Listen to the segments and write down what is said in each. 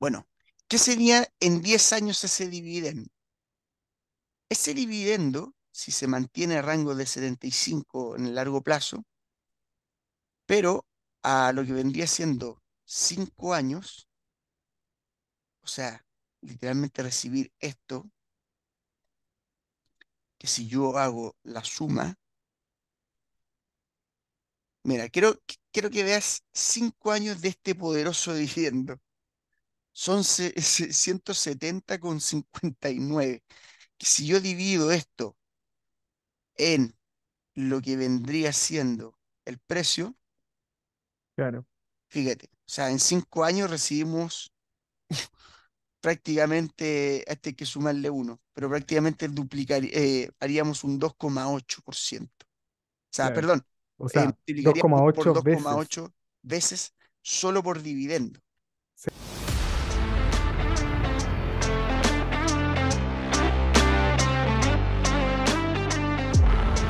Bueno, ¿qué sería en 10 años ese dividendo? Ese dividendo, si se mantiene a rango de 75 en el largo plazo, pero a lo que vendría siendo 5 años, o sea, literalmente recibir esto, que si yo hago la suma, mira, quiero, quiero que veas 5 años de este poderoso dividendo. Son 170,59. Que si yo divido esto en lo que vendría siendo el precio, Claro, fíjate, o sea, en 5 años recibimos prácticamente, a este hay que sumarle uno, pero prácticamente duplicar, eh, haríamos un 2,8%. O sea, claro. perdón, O eh, sea, por 2,8 veces. 2,8 veces solo por dividendo. Sí.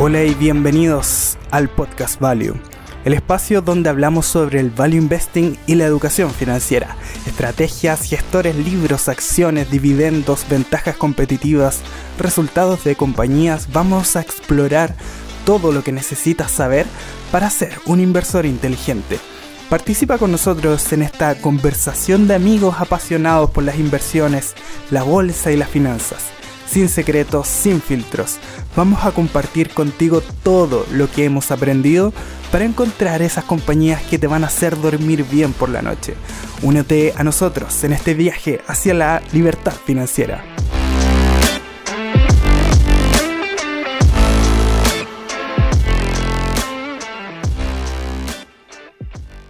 Hola y bienvenidos al Podcast Value, el espacio donde hablamos sobre el value investing y la educación financiera, estrategias, gestores, libros, acciones, dividendos, ventajas competitivas, resultados de compañías. Vamos a explorar todo lo que necesitas saber para ser un inversor inteligente. Participa con nosotros en esta conversación de amigos apasionados por las inversiones, la bolsa y las finanzas. Sin secretos, sin filtros. Vamos a compartir contigo todo lo que hemos aprendido para encontrar esas compañías que te van a hacer dormir bien por la noche. Únete a nosotros en este viaje hacia la libertad financiera.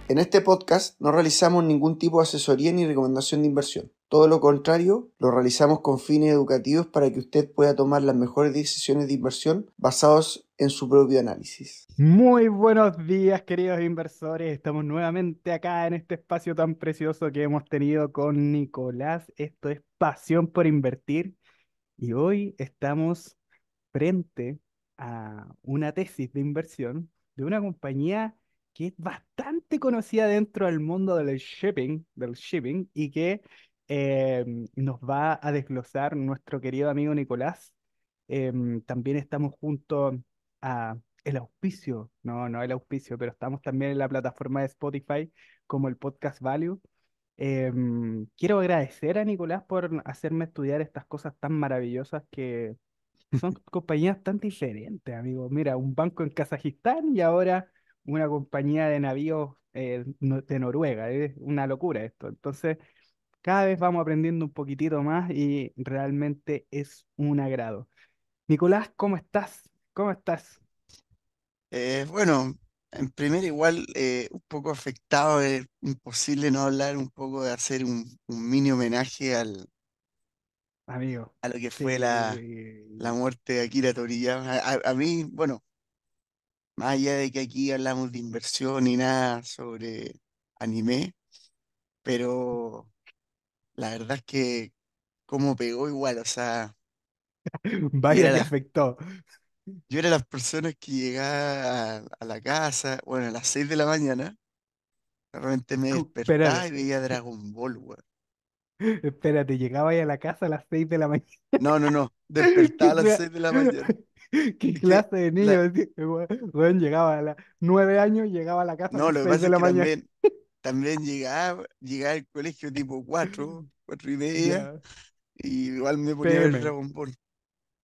En este podcast no realizamos ningún tipo de asesoría ni recomendación de inversión. Todo lo contrario, lo realizamos con fines educativos para que usted pueda tomar las mejores decisiones de inversión basados en su propio análisis. Muy buenos días, queridos inversores. Estamos nuevamente acá en este espacio tan precioso que hemos tenido con Nicolás. Esto es Pasión por Invertir. Y hoy estamos frente a una tesis de inversión de una compañía que es bastante conocida dentro del mundo del shipping, del shipping y que eh, nos va a desglosar nuestro querido amigo Nicolás. Em, también estamos junto a el auspicio, no, no el auspicio, pero estamos también en la plataforma de Spotify como el Podcast Value. Em, quiero agradecer a Nicolás por hacerme estudiar estas cosas tan maravillosas que son compañías tan diferentes, amigo. Mira, un banco en Kazajistán y ahora una compañía de navíos eh, de Noruega. Es una locura esto. Entonces, cada vez vamos aprendiendo un poquitito más y realmente es un agrado. Nicolás, ¿cómo estás? ¿Cómo estás? Eh, bueno, en primer igual eh, un poco afectado, es imposible no hablar un poco de hacer un, un mini homenaje al, Amigo, a lo que fue la, la sí. muerte de Akira Toriyama. A, a- a mí, bueno, más allá de que aquí hablamos de inversión y nada sobre anime, pero la verdad es que como pegó igual, o sea, Vaya que la, afectó. yo era las personas que llegaba a, a la casa, bueno, a las 6 de la mañana, de repente me despertaba Espérate, y veía Dragon Ball, weón. espérate, llegaba ahí a la casa a las 6 de la mañana. No, no, no, despertaba a ¿Qué, las cla- 6 de la mañana. qué clase de niño? la, Decía, "Weón, weón, llegaba a las 9 años, llegaba a la casa a no, las lo que 6 pasa de es la que mañana. también, también llegaba, llegaba al colegio tipo 4 4 y media, y igual me ponía PM. Dragon Ball.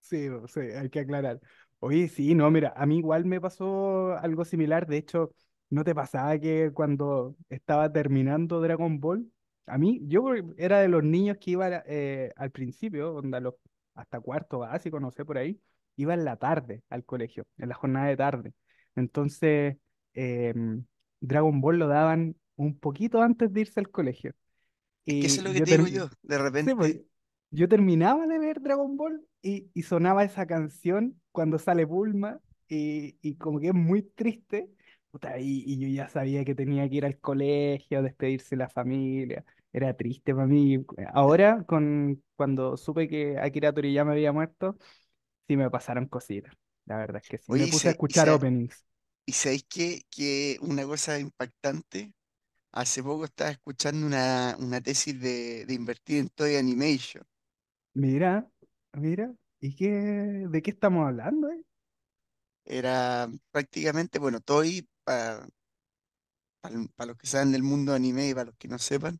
Sí, sea, hay que aclarar. Oye, sí, no, mira, a mí igual me pasó algo similar. De hecho, ¿no te pasaba que cuando estaba terminando Dragon Ball, a mí, yo era de los niños que iba eh, al principio, onda, los, hasta cuarto básico, no sé, por ahí, iba en la tarde al colegio, en la jornada de tarde. Entonces, em, Dragon Ball lo daban un poquito antes de irse al colegio. Es que eso Y es lo que yo, te digo yo, de Sí, pues, repente, yo terminaba de ver Dragon Ball y, y sonaba esa canción cuando sale Bulma y, y como que es muy triste. puta, y, y yo ya sabía que tenía que ir al colegio, despedirse de la familia. Era triste para mí. Ahora, con, cuando supe que Akira Toriyama había muerto, sí me pasaron cositas. La verdad es que sí. oye, Me puse a se- y, escuchar openings. y sabéis que, que una cosa impactante, Hace poco estaba escuchando una, una tesis de, de invertir en Toy Animation. Mira, mira, ¿y qué, de qué estamos hablando, eh? Era prácticamente, bueno, Toy, para los que saben del mundo anime y para los que no sepan,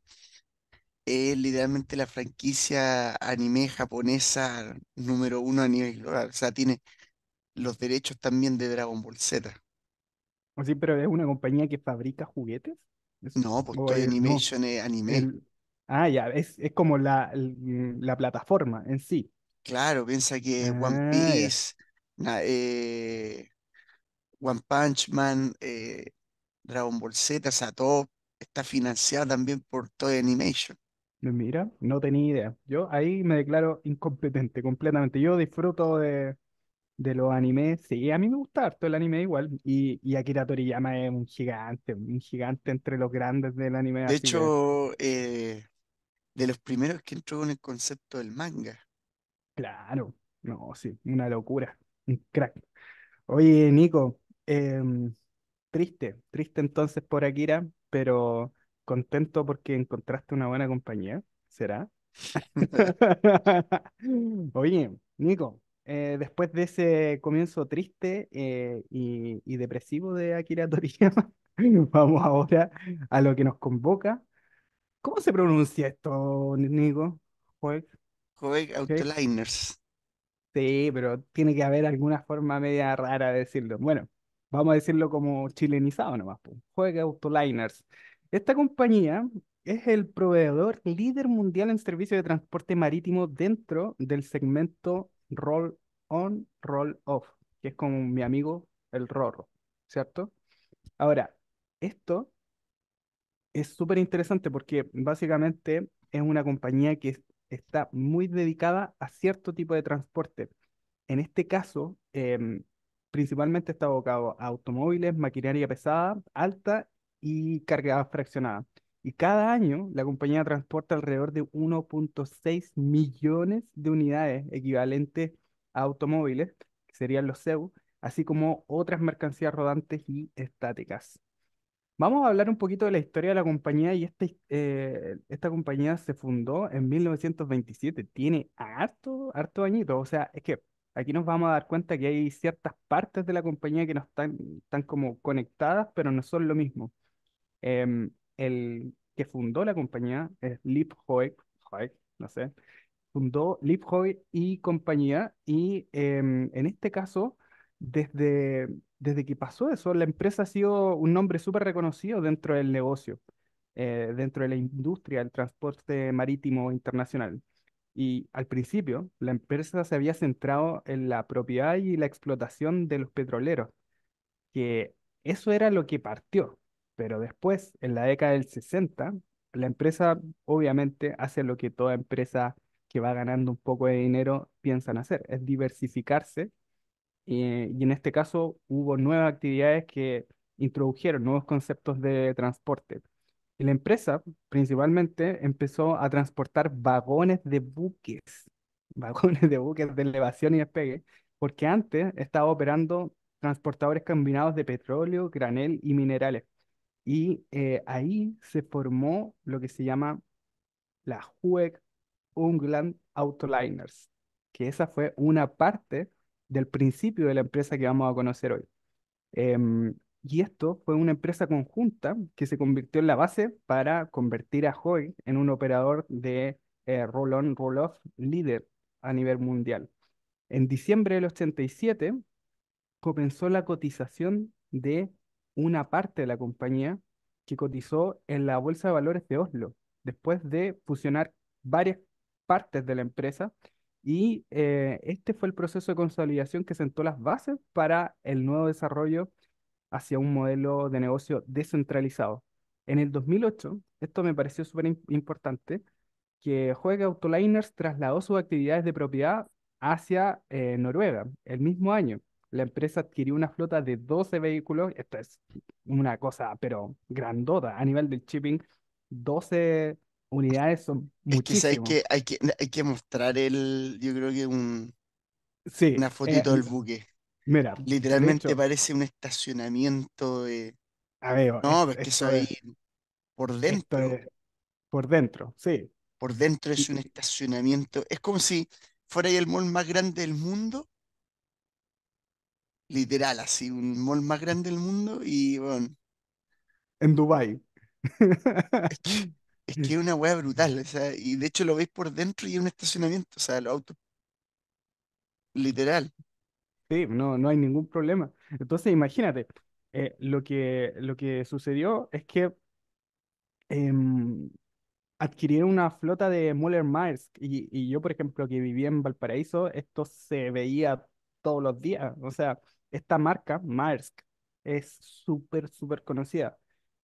es literalmente la franquicia anime japonesa número uno a nivel global. O sea, tiene los derechos también de Dragon Ball Z. ¿O sí, pero es una compañía que fabrica juguetes? No, pues ¿O Toy no? Animation es anime. El, ah, ya, es, es como la, el- la plataforma en sí. Claro, piensa que One Ah, ya. Piece, na- eh, One Punch Man, eh, Dragon Ball Z, o sea, todo está financiado también por Toy Animation. Mira, no tenía idea. Yo ahí me declaro incompetente completamente. Yo disfruto de, de los animes. Sí, a mí me gusta harto el anime igual. Y, y Akira Toriyama es un gigante, un gigante entre los grandes del anime, De así que, hecho, eh, de los primeros que entró con el concepto del manga. claro, no, sí, una locura, un crack. Oye, Nico, em, triste, triste entonces por Akira, pero contento porque encontraste una buena compañía, ¿será? Oye, Nico, eh, después de ese comienzo triste eh, y, y depresivo de Akira Toriyama, vamos ahora a lo que nos convoca. ¿Cómo se pronuncia esto, Nico? Joder, Koei ¿qué? Autoliners. Sí, pero tiene que haber alguna forma media rara de decirlo. Bueno, vamos a decirlo como chilenizado nomás. Juega Autoliners. Esta compañía es el proveedor líder mundial en servicio de transporte marítimo dentro del segmento Roll On, Roll Off, que es como mi amigo el Rorro, ¿cierto? Ahora, esto es súper interesante porque básicamente es una compañía que es- está muy dedicada a cierto tipo de transporte. En este caso, em, principalmente está abocado a automóviles, maquinaria pesada, alta y carga fraccionada. Y cada año la compañía transporta alrededor de 1.6 millones de unidades equivalentes a automóviles, que serían los CEU, así como otras mercancías rodantes y estáticas. Vamos a hablar un poquito de la historia de la compañía y esta, eh, esta compañía se fundó en 1927, tiene harto, harto añito, o sea, es que aquí nos vamos a dar cuenta que hay ciertas partes de la compañía que no están, están como conectadas, pero no son lo mismo. Em, el que fundó la compañía es Liv Hoek, Hoek, no sé, fundó Lifehoy y compañía y em, en este caso, desde, desde que pasó eso, la empresa ha sido un nombre súper reconocido dentro del negocio, eh, dentro de la industria del transporte marítimo internacional. Y al principio, la empresa se había centrado en la propiedad y la explotación de los petroleros que eso era lo que partió, pero después, en la década del 60, la empresa obviamente hace lo que toda empresa que va ganando un poco de dinero piensan hacer, es diversificarse eh, y en este caso hubo nuevas actividades que introdujeron nuevos conceptos de transporte. Y la empresa principalmente empezó a transportar vagones de buques, vagones de buques de elevación y despegue, porque antes estaba operando transportadores combinados de petróleo, granel y minerales. Y eh, ahí se formó lo que se llama la Hueg Ungland Autoliners, que esa fue una parte del principio de la empresa que vamos a conocer hoy. Em, y esto fue una empresa conjunta que se convirtió en la base para convertir a Hoy en un operador de eh, roll-on, roll-off líder a nivel mundial. En diciembre del 87 comenzó la cotización de una parte de la compañía que cotizó en la Bolsa de Valores de Oslo, después de fusionar varias partes de la empresa. Y eh, este fue el proceso de consolidación que sentó las bases para el nuevo desarrollo hacia un modelo de negocio descentralizado. En el 2008, esto me pareció súper im- importante, que Höegh Autoliners trasladó sus actividades de propiedad hacia eh, Noruega. El mismo año, la empresa adquirió una flota de 12 vehículos. Esto es una cosa, pero grandota a nivel del shipping. 12 unidades son Es que que hay que, hay que mostrar el, yo creo que un, Sí, una eh, fotito del buque. mira, Literalmente hecho, parece un estacionamiento de... a ver, No, es- que eso ahí por dentro, es por dentro, sí. por dentro es un estacionamiento. Es como si fuera ahí el mall más grande del mundo, literal, así, un mall más grande del mundo y bueno, en Dubái. es que es que es una hueá brutal, o sea, y de hecho lo veis por dentro y es un estacionamiento, o sea, los autos, literal. Sí, no, no hay ningún problema. Entonces, imagínate, eh, lo que, lo que sucedió es que em, adquirieron una flota de Müller Maersk y, y yo, por ejemplo, que vivía en Valparaíso, esto se veía todos los días. O sea, esta marca, Maersk, es súper, súper conocida.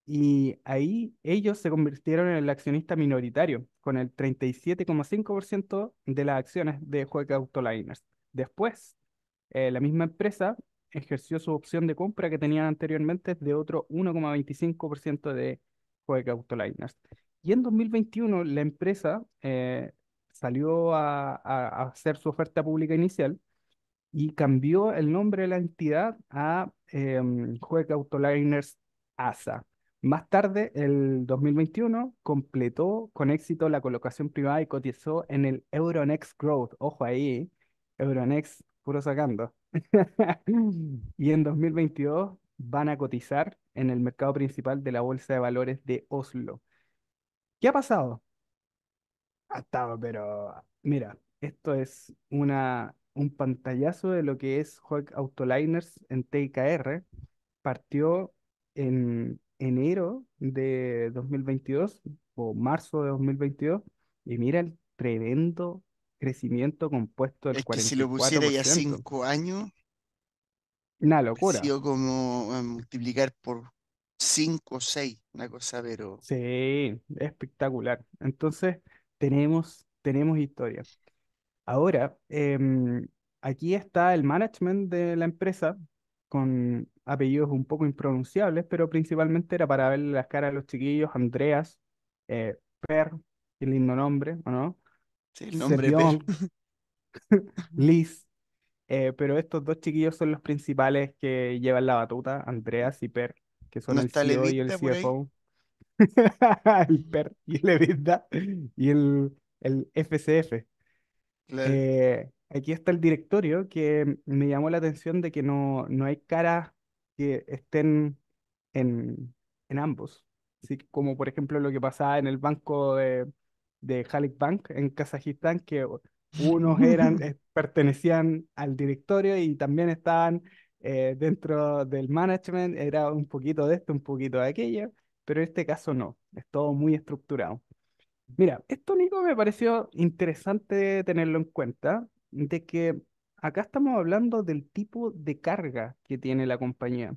Y ahí ellos se convirtieron en el accionista minoritario, con el 37,5% de las acciones de Hueca Autoliners. Después, eh, la misma empresa ejerció su opción de compra que tenían anteriormente de otro 1,25% de Hueca Autoliners. Y en 2021 la empresa eh, salió a- a hacer su oferta pública inicial y cambió el nombre de la entidad a em, Juega Autoliners ASA. Más tarde, el 2021, completó con éxito la colocación privada y cotizó en el Euronext Growth. Ojo ahí, Euronext puro sacando. Y en 2022 van a cotizar en el mercado principal de la Bolsa de Valores de Oslo. ¿Qué ha pasado? Ha estado, pero mira, esto es una, un pantallazo de lo que es Hulk Autoliners en TIKR. Partió en enero de 2022 o marzo de 2022 y mira el tremendo crecimiento compuesto del Es que si cuarenta y lo pusiera ya cinco años, Una ha locura. sido como eh, multiplicar por cinco o seis, una cosa, pero Sí, espectacular. Entonces, tenemos, tenemos historia. Ahora, em, aquí está el management de la empresa con apellidos un poco impronunciables, pero principalmente era para verle las caras a los chiquillos, Andreas, eh, Per, qué lindo nombre, ¿o no? sí, el nombre de Per. Liz, eh, pero estos dos chiquillos son los principales que llevan la batuta, Andreas y Per, que son ¿No el CEO y el? CFO. El Per y el EBITDA y el, el FCF. Claro. Eh, aquí está el directorio que me llamó la atención de que no, no hay caras que estén en, en ambos. Así como por ejemplo lo que pasaba en el banco de, de Halyk Bank en Kazajistán, que unos eran, eh, pertenecían al directorio y también estaban eh, dentro del management, era un poquito de esto, un poquito de aquello, pero en este caso no, es todo muy estructurado. Mira, esto, Nico, me pareció interesante tenerlo en cuenta, de que acá estamos hablando del tipo de carga que tiene la compañía.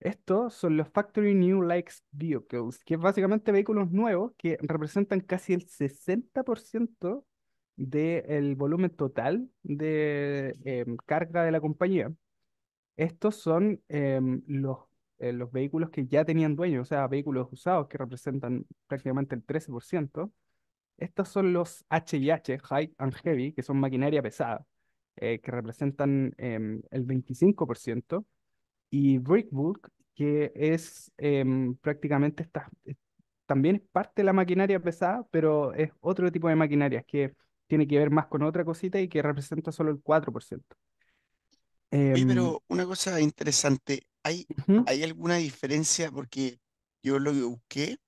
Estos son los Factory New Likes Vehicles, que es básicamente vehículos nuevos que representan casi el 60% del volumen total de em, carga de la compañía. Estos son em, los, eh, los vehículos que ya tenían dueños, o sea, vehículos usados que representan prácticamente el 13%. Estos son los H&H, High and Heavy, que son maquinaria pesada, eh, que representan em, el 25%. Y Brickbulk, que es em, prácticamente esta, es- también es parte de la maquinaria pesada, pero es otro tipo de maquinaria que tiene que ver más con otra cosita y que representa solo el 4%. Oye, Em, pero una cosa interesante, ¿hay, alguna diferencia? Porque yo lo que busqué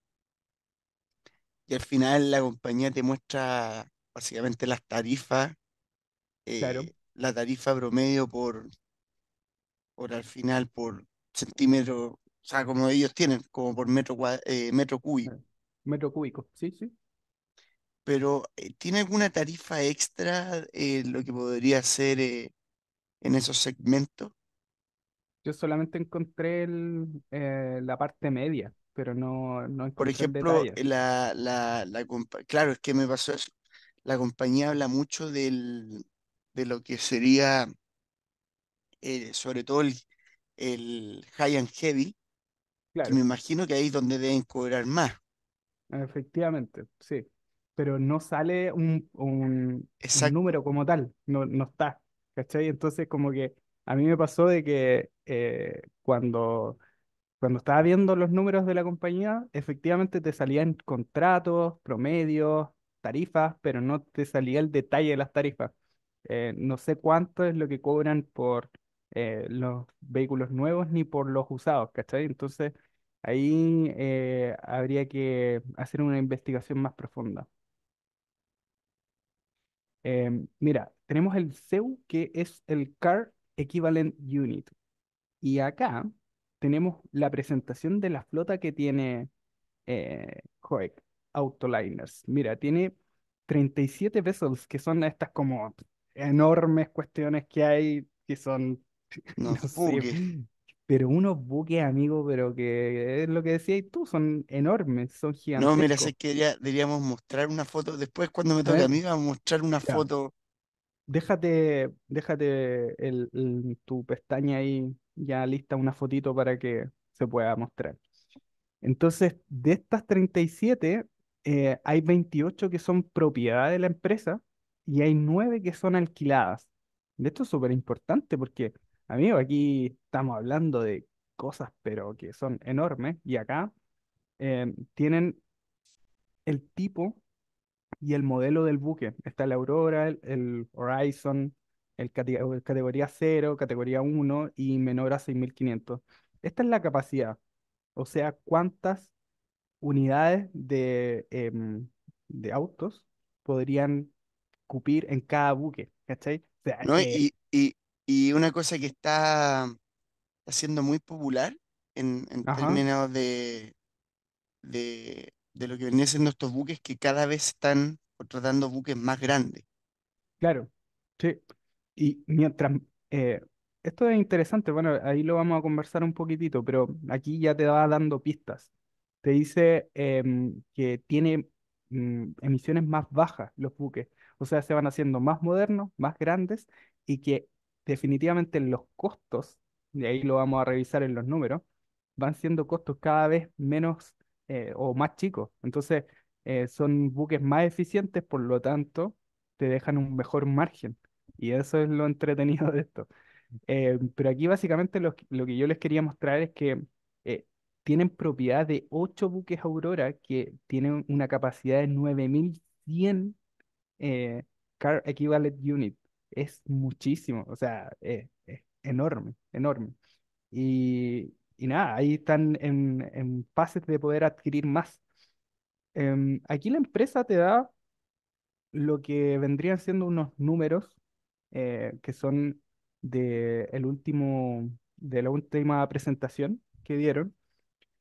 y al final la compañía te muestra básicamente las tarifas, claro. eh, la tarifa promedio por, por al final por centímetro, o sea, como ellos tienen, como por metro, eh, metro cúbico. Metro cúbico, sí, sí. Pero eh, ¿tiene alguna tarifa extra eh, lo que podría ser en esos segmentos? Yo solamente encontré el, eh, la parte media, pero no, no Por encontré el ejemplo, eh, la, la, la claro, es que me pasó eso. La compañía habla mucho del, de lo que sería, eh, sobre todo el, el high and heavy, que me Claro, imagino que ahí es donde deben cobrar más. efectivamente, sí. Pero no sale un, un, número como tal, no, no está. ¿Cachai? Entonces, como que a mí me pasó de que eh, cuando Cuando estaba viendo los números de la compañía, efectivamente te salían contratos, promedios, tarifas, pero no te salía el detalle de las tarifas. Eh, no sé cuánto es lo que cobran por eh, los vehículos nuevos ni por los usados, ¿cachai? Entonces ahí habría que hacer una investigación más profunda. Em, mira, tenemos el CEU, que es el Car Equivalent Unit. Y acá tenemos la presentación de la flota que tiene eh, Hoek Autoliners. Mira, tiene 37 vessels, que son estas como enormes cuestiones que hay, que son, no sé, buques. pero unos buques, amigo, pero que es lo que decías tú, son enormes, son No, mira, sé gigantescos. que debería- deberíamos mostrar una foto. Después, cuando me A toque a ver, mí, vamos a mostrar una ya, foto. déjate, déjate el, el- tu pestaña ahí ya lista, una fotito para que se pueda mostrar. Entonces, de estas 37, eh, hay 28 que son propiedad de la empresa y hay 9 que son alquiladas. De esto es súper importante porque, amigo, aquí estamos hablando de cosas, pero que son enormes y acá eh, tienen el tipo y el modelo del buque. Está el Aurora, el, el Horizon, el cate- categoría cero categoría uno y menor a 6500. Esta es la capacidad, o sea, cuántas unidades de, em, de autos podrían cupir en cada buque, ¿cachai? O sea, ¿no? eh, Y, y, y una cosa que está, siendo muy popular en, términos de, de, de lo que venían siendo estos buques, que cada vez están contratando buques más grandes. claro, sí. Y mientras, eh, esto es interesante, bueno, ahí lo vamos a conversar un poquitito, pero aquí ya te va dando pistas. Te dice em, que tiene mm, emisiones más bajas los buques, o sea, se van haciendo más modernos, más grandes y que definitivamente los costos, de ahí lo vamos a revisar en los números, van siendo costos cada vez menos eh, o más chicos. Entonces, eh, son buques más eficientes, por lo tanto, te dejan un mejor margen. Y eso es lo entretenido de esto. Eh, pero aquí básicamente lo, lo que yo les quería mostrar es que eh, tienen propiedad de 8 buques Aurora que tienen una capacidad de 9100 eh, Car Equivalent Unit. Es muchísimo, o sea, eh, es enorme, enorme. Y, y nada, ahí están en, en fases de poder adquirir más. Em, aquí la empresa te da lo que vendrían siendo unos números eh, que son de el último, de la última presentación que dieron.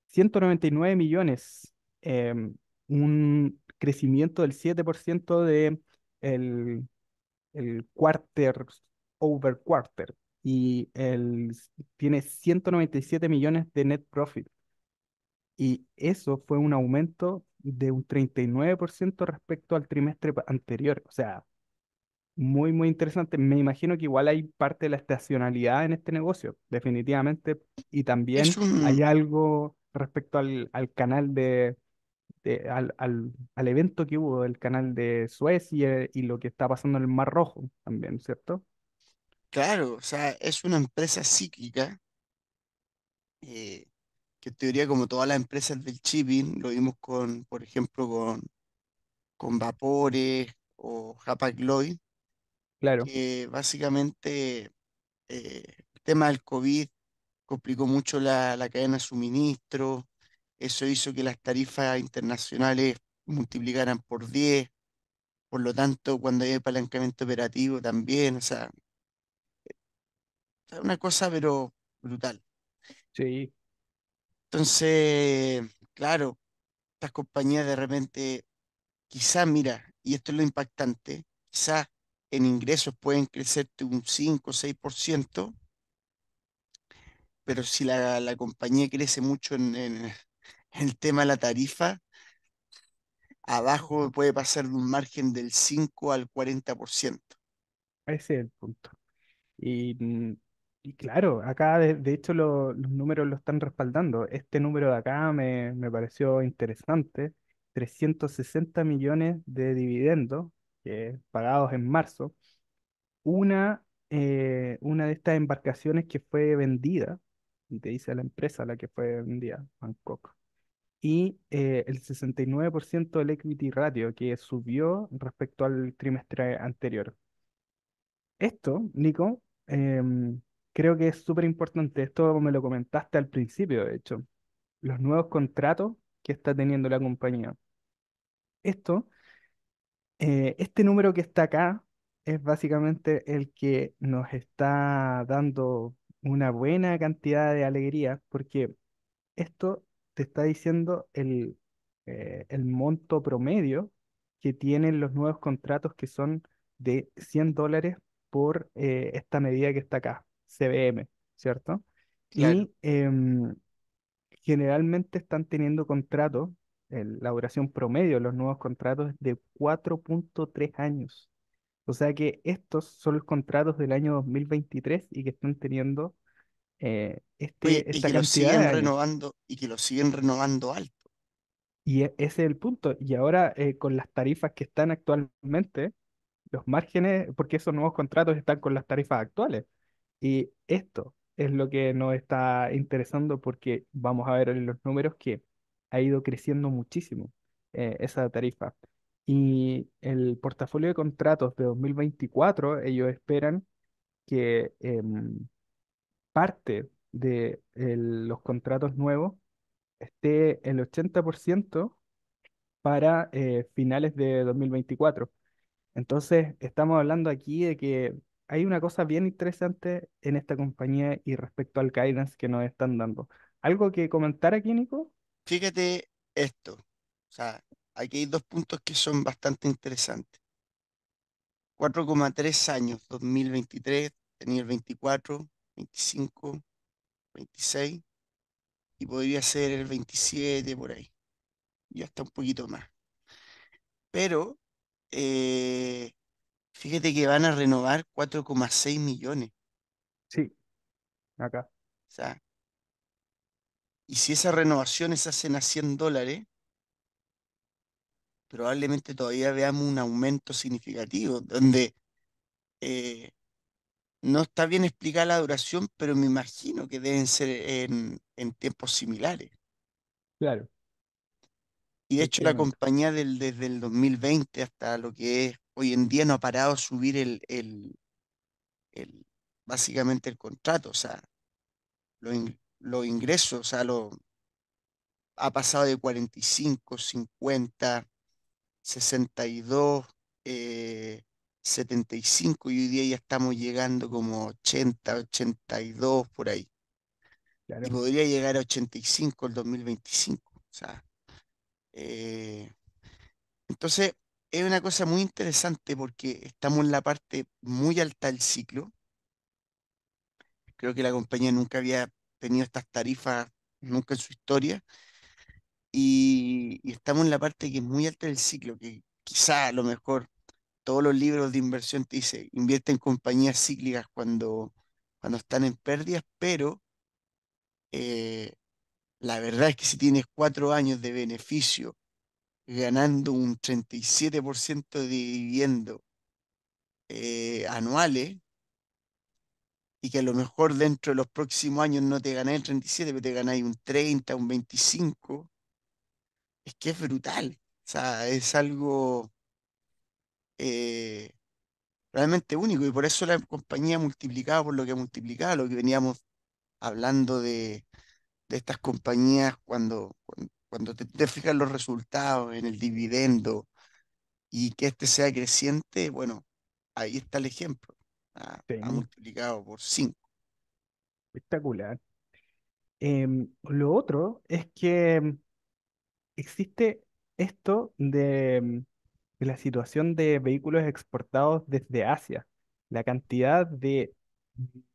199 millones, em, un crecimiento del 7% de el, el quarter over quarter y el, tiene 197 millones de net profit. Y eso fue un aumento de un 39% respecto al trimestre anterior. O sea, muy, muy interesante. Me imagino que igual hay parte de la estacionalidad en este negocio, definitivamente. Y también hay algo respecto al, al canal de, de- al, al, al evento que hubo del canal de Suez y, eh, y lo que está pasando en el Mar Rojo también, ¿cierto? claro, o sea, es una empresa cíclica, eh, que en teoría, como todas las empresas del shipping, lo vimos con, por ejemplo, con, con Vapores o Hapag-Lloyd, Claro. que básicamente eh, el tema del COVID complicó mucho la, la cadena de suministro, eso hizo que las tarifas internacionales multiplicaran por 10, por lo tanto, cuando hay apalancamiento operativo también, o sea, una cosa pero brutal. Sí, Entonces, claro, estas compañías de repente, quizás, mira, y esto es lo impactante, quizás en ingresos pueden crecerte un 5 o 6%, pero si la, la compañía crece mucho en, el tema de la tarifa, abajo puede pasar de un margen del 5 al 40%. ese es el punto. Y, y claro, acá de, de hecho lo- los números lo están respaldando. Este número de acá me, me pareció interesante. 360 millones de dividendos que, pagados en marzo. Una, eh, una de estas embarcaciones que fue vendida y te dice la empresa la que fue vendida, Bangkok. Y eh, el 69% del equity ratio que subió respecto al trimestre anterior. Esto, Nico, em, creo que es súper importante. Esto me lo comentaste al principio, de hecho. Los nuevos contratos que está teniendo la compañía. Esto, eh, este número que está acá es básicamente el que nos está dando una buena cantidad de alegría, porque esto te está diciendo el, eh, el monto promedio que tienen los nuevos contratos que son de 100 dólares por eh, esta medida que está acá, CBM, ¿cierto? Claro. Y em, generalmente están teniendo contratos, el- la duración promedio de los nuevos contratos es de 4.3 años. O sea que estos son los contratos del año 2023 y que están teniendo eh, Oye, este, y esta que lo cantidad de siguen años. renovando, y que lo siguen renovando alto. Y e- ese es el punto. Y ahora eh, con las tarifas que están actualmente, los márgenes, porque esos nuevos contratos están con las tarifas actuales. Y esto es lo que nos está interesando porque vamos a ver en los números que ha ido creciendo muchísimo eh, esa tarifa. Y el portafolio de contratos de 2024, ellos esperan que em, parte de los contratos nuevos esté el 80% para eh, finales de 2024. Entonces, estamos hablando aquí de que hay una cosa bien interesante en esta compañía y respecto al guidance que nos están dando. ¿Algo que comentar aquí, Nico? Fíjate esto. O sea, aquí hay dos puntos que son bastante interesantes. 4,3 años, 2023, tenía el 24, 25, 26 y podría ser el 27 por ahí, y hasta un poquito más. Pero eh, fíjate que van a renovar 4,6 millones. Sí, acá. O sea, y si esas renovaciones se hacen a 100 dólares, probablemente todavía veamos un aumento significativo, donde eh, no está bien explicada la duración, pero me imagino que deben ser en, en tiempos similares. Claro, Y de hecho la compañía del, desde el 2020 hasta lo que es hoy en día no ha parado de subir el, el, el- básicamente el contrato, o sea, los, los ingresos, o sea, lo, ha pasado de 45, 50, 62, eh, 75 y hoy día ya estamos llegando como 80, 82 por ahí. Y Claro. podría llegar a 85 el 2025. O sea, eh, entonces es una cosa muy interesante porque estamos en la parte muy alta del ciclo. Creo que la compañía nunca había tenido estas tarifas, nunca en su historia. Y, estamos en la parte que es muy alta del ciclo, que quizá a lo mejor todos los libros de inversión te dicen, invierte en compañías cíclicas cuando, cuando están en pérdidas, pero eh, la verdad es que si tienes cuatro años de beneficio ganando un 37% de dividendo eh, anuales y que a lo mejor dentro de los próximos años no te ganáis el 37, pero te ganáis un 30, un 25, es que es brutal. O sea, es algo eh, realmente único y por eso la compañía ha multiplicado por lo que ha multiplicado, lo que veníamos hablando de, estas compañías cuando, cuando te, te fijas los resultados en el dividendo y que este sea creciente, bueno, ahí está el ejemplo. Ha, ha Sí, multiplicado por 5. espectacular. Em, lo otro es que em, existe esto de, em, de la situación de vehículos exportados desde Asia. La cantidad de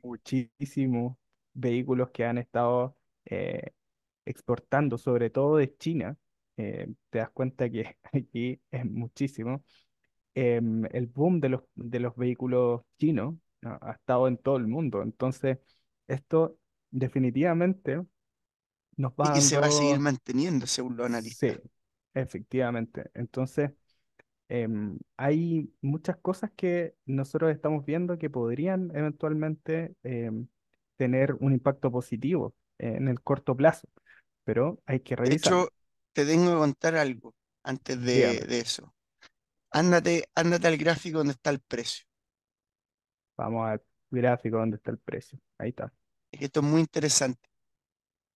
muchísimos vehículos que han estado eh, exportando, sobre todo de China, eh, te das cuenta que aquí es muchísimo. Em, el boom de los, de los vehículos chinos ¿no? ha estado en todo el mundo. Entonces, esto definitivamente nos Y va que se va a seguir manteniendo según los sí, analistas. efectivamente. Entonces, em, hay muchas cosas que nosotros estamos viendo que podrían eventualmente em, tener un impacto positivo en el corto plazo, pero hay que De hecho, te tengo que contar algo antes de, de eso. Ándate, ándate al gráfico donde está el precio. vamos al gráfico donde está el precio. Ahí está. Esto es muy interesante.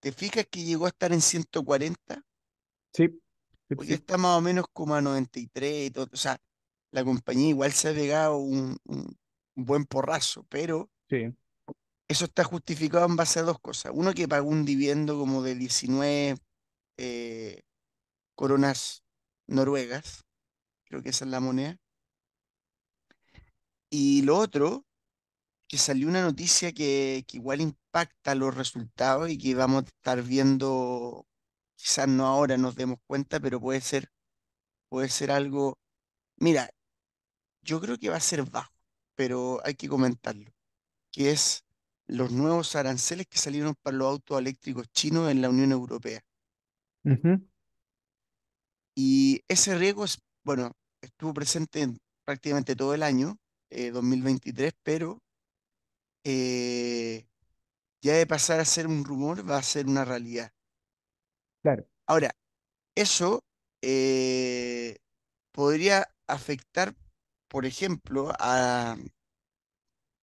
¿Te fijas que llegó a estar en 140? Sí, sí, Hoy sí, está más o menos como a 93 y todo. O sea, la compañía igual se ha pegado un, un- un buen porrazo, pero sí, eso está justificado en base a dos cosas. Uno que pagó un dividendo como de 19 eh, coronas noruegas, creo que esa es la moneda. Y lo otro, que salió una noticia que, que igual impacta los resultados y que vamos a estar viendo, quizás no ahora nos demos cuenta, pero puede ser, puede ser algo. Mira, yo creo que va a ser bajo, pero hay que comentarlo, que es los nuevos aranceles que salieron para los autos eléctricos chinos en la Unión Europea. Y ese riesgo es, bueno, estuvo presente en prácticamente todo el año, eh, 2023, pero eh, ya de pasar a ser un rumor va a ser una realidad. claro, Ahora, eso eh, podría afectar, por ejemplo, a